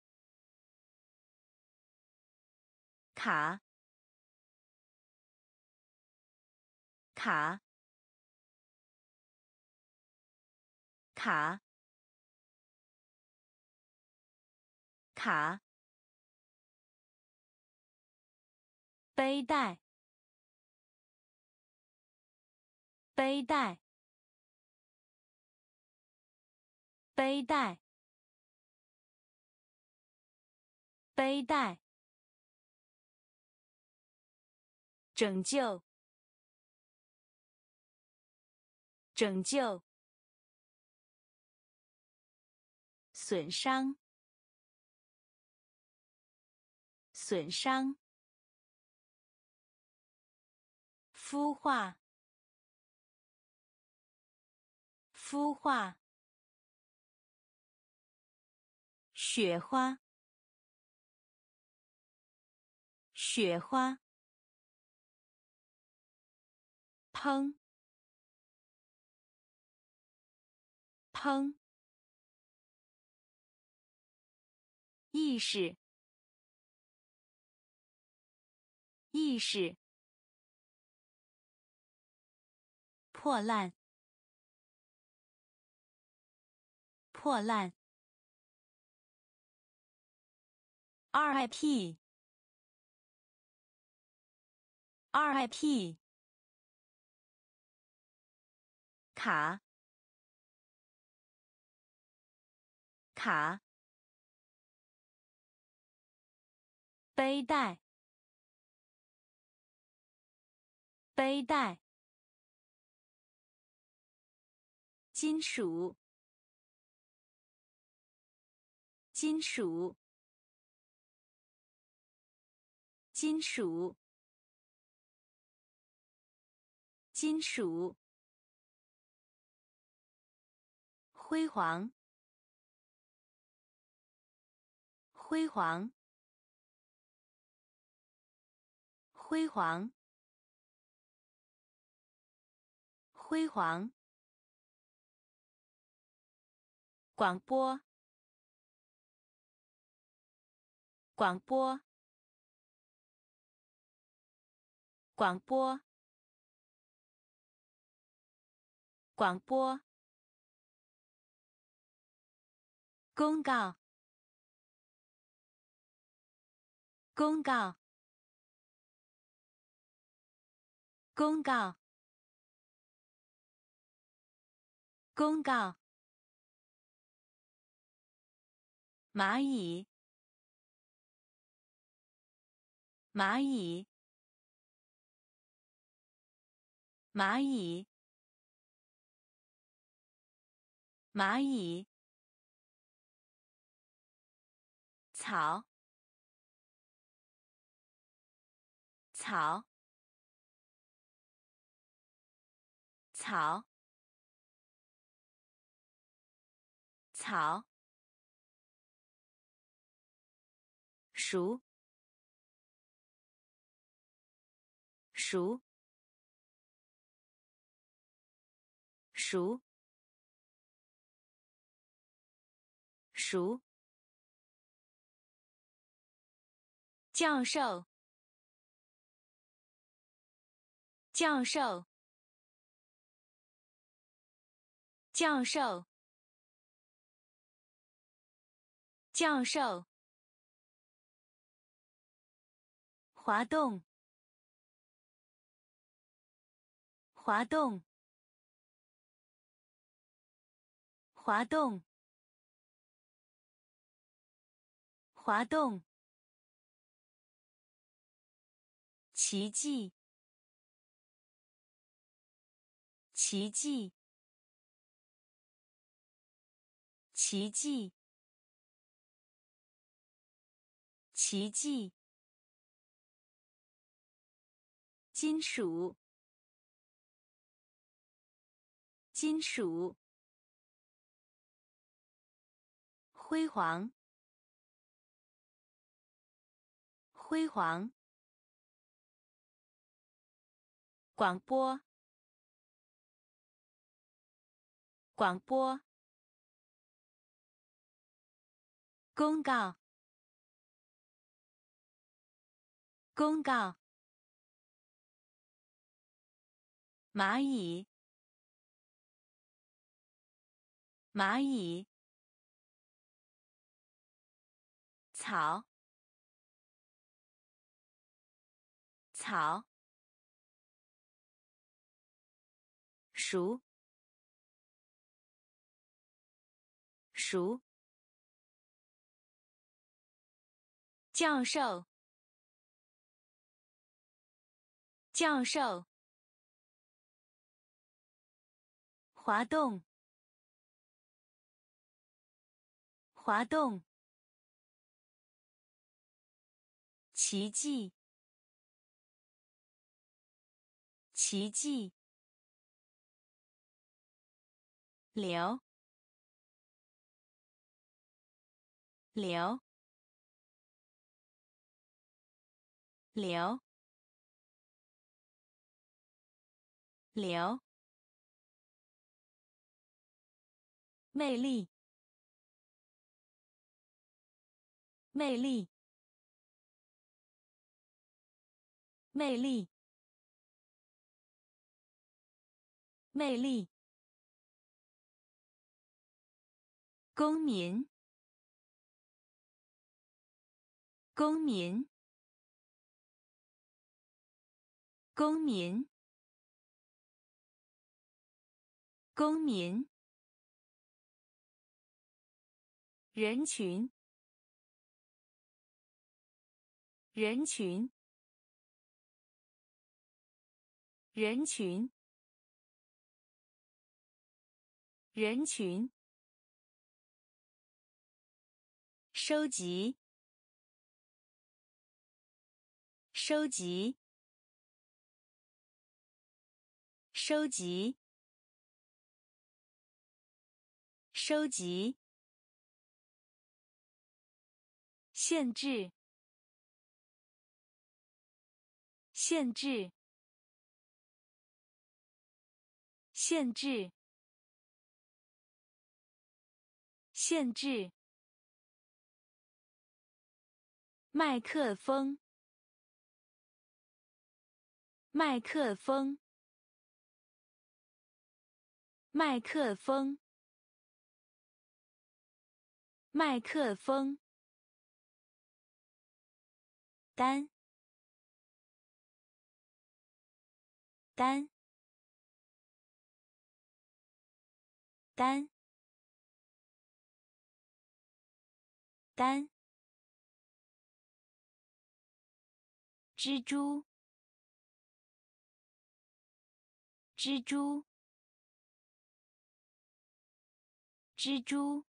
S1: 卡，卡，卡，卡，背带，背带，背带，背带。拯救，拯救，损伤，损伤，孵化，孵化，雪花，雪花。砰！砰！意识！意识！破烂！破烂！RIP！RIP！卡，卡，背带，背带，金属，金属，金属，金属。辉煌，辉煌，辉煌，辉煌。广播，广播，广播，广播。公告！公告！公告！公告。蚂蚁，蚂蚁，蚂蚁，蚂蚁。草，草，草，草。熟，熟，熟，熟。教授，教授，教授，教授。滑动，滑动，滑动，滑动。奇迹，奇迹，奇迹，奇迹。金属，金属，辉煌，辉煌，广播，广播，公告，公告。蚂蚁，蚂蚁，草，草，熟，熟，教授，教授。滑动，滑动，奇迹，奇迹，流，流，流，流。魅力，魅力，魅力，魅力。公民，公民，公民，公民。人群，人群，人群，人群。收集，收集，收集，收集。限制，限制，限制，限制。麦克风，麦克风，麦克风，麦克风。单，单，单单蜘蛛蜘蛛蜘蛛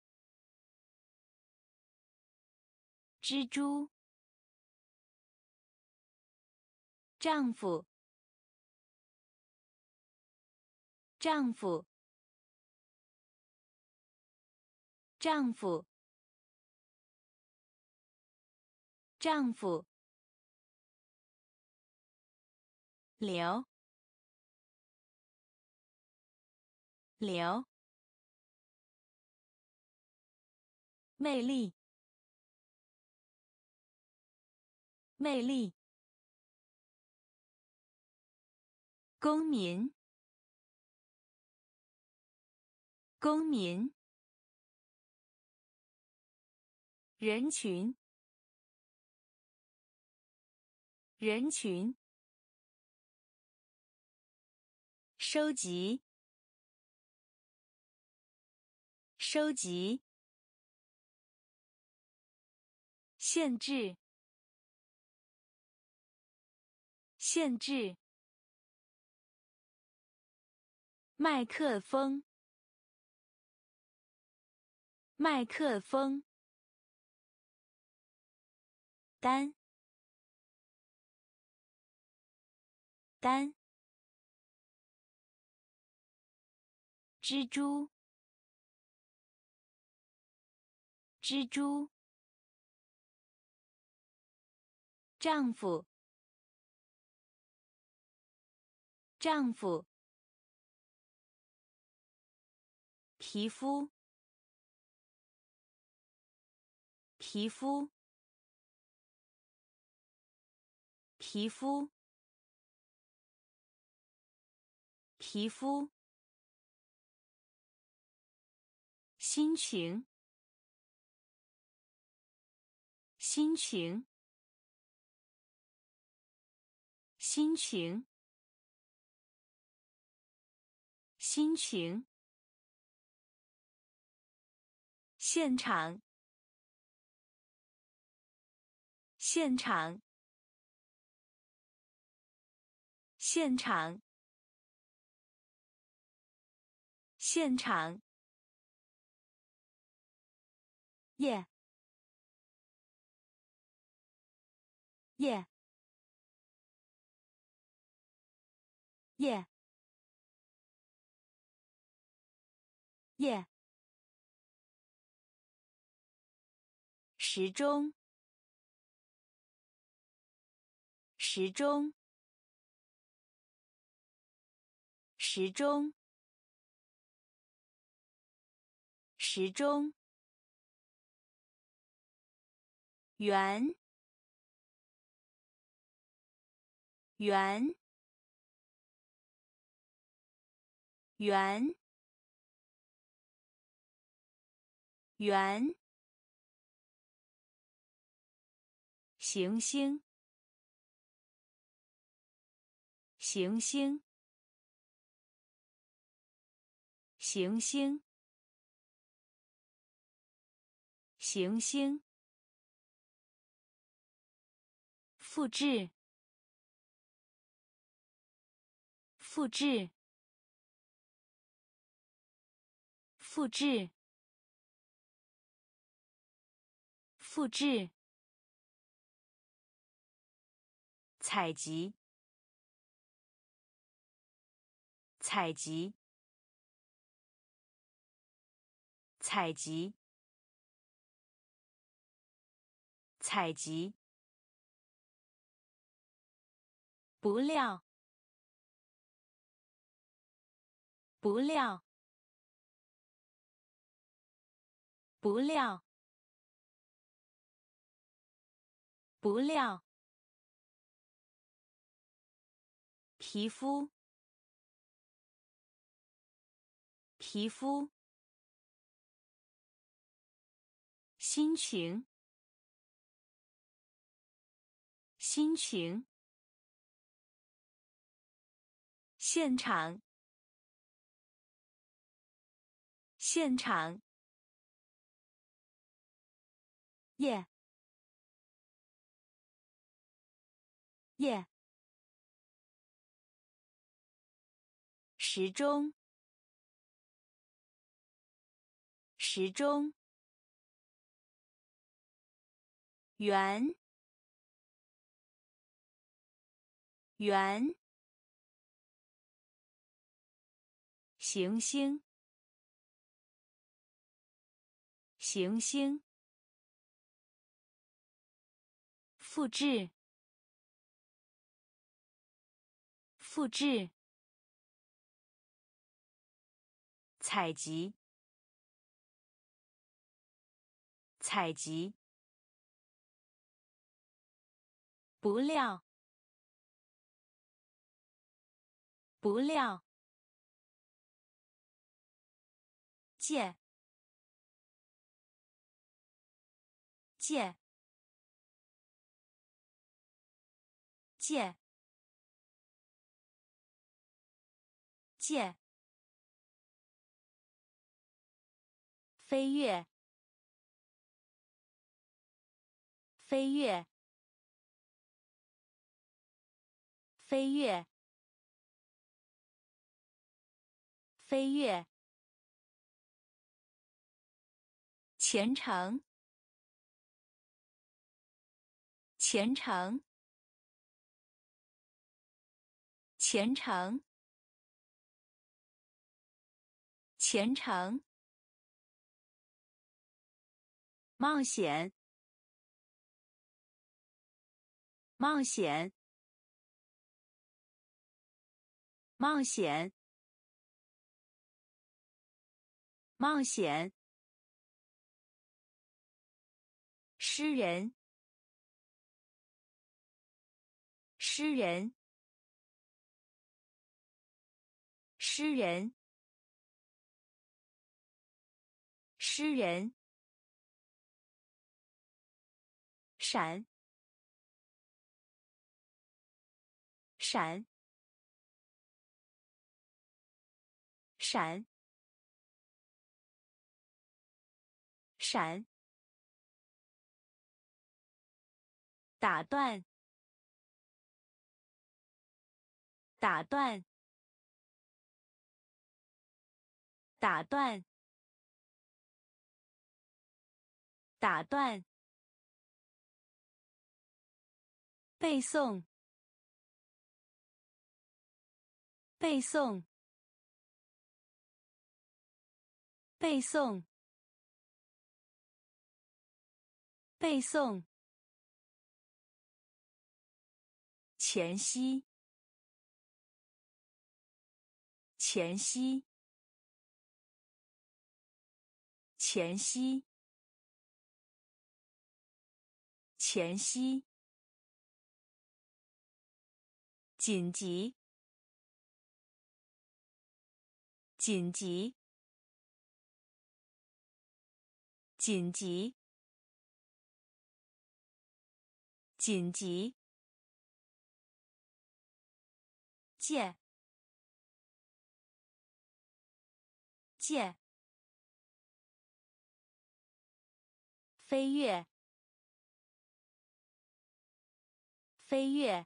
S1: 蜘蛛丈夫，丈夫，丈夫，丈夫，流，流，魅力，魅力。公民，公民，人群，人群，收集，收集，限制，限制。麦克风，麦克风，单，单，蜘蛛，蜘蛛，丈夫，丈夫。皮肤，皮肤，皮肤，皮肤，心情，心情，心情，心情。现场，现场，现场，现场。耶，耶，耶，耶。时钟，时钟，时钟，时钟，圆，圆，圆，圆。行星，行星，行星，行星，复制，复制，复制，复制。采集，采集，采集，采集。不料，不料，不料，不料。皮肤，皮肤，心情，心情，现场，现场，耶，耶，时钟，时钟，圆，圆，行星。行星，复制，复制，采集，采集，不料，不料，借。借，借，借，飞跃，飞跃，飞跃，飞跃，前程。虔诚，虔诚，虔诚，冒险，冒险，冒险，冒险，诗人。诗人，诗人，诗人，闪，闪，闪，闪，打断。打断，打断，打断。背诵，背诵，背诵，背诵。前夕。前夕，前夕，前夕，紧急，紧急，紧急，紧急，借。借，飞跃，飞跃，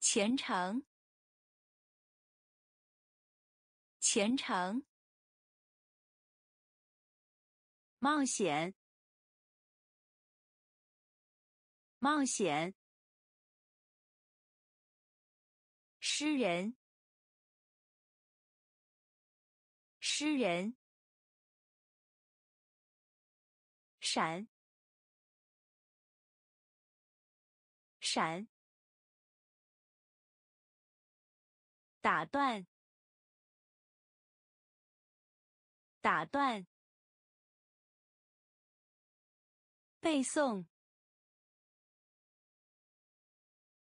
S1: 虔诚，虔诚，冒险，冒险，诗人。诗人，闪，闪，打断，打断，背诵，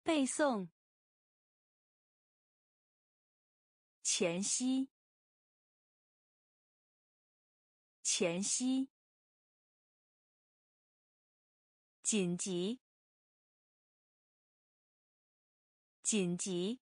S1: 背诵，前夕。前夕，紧急，紧急，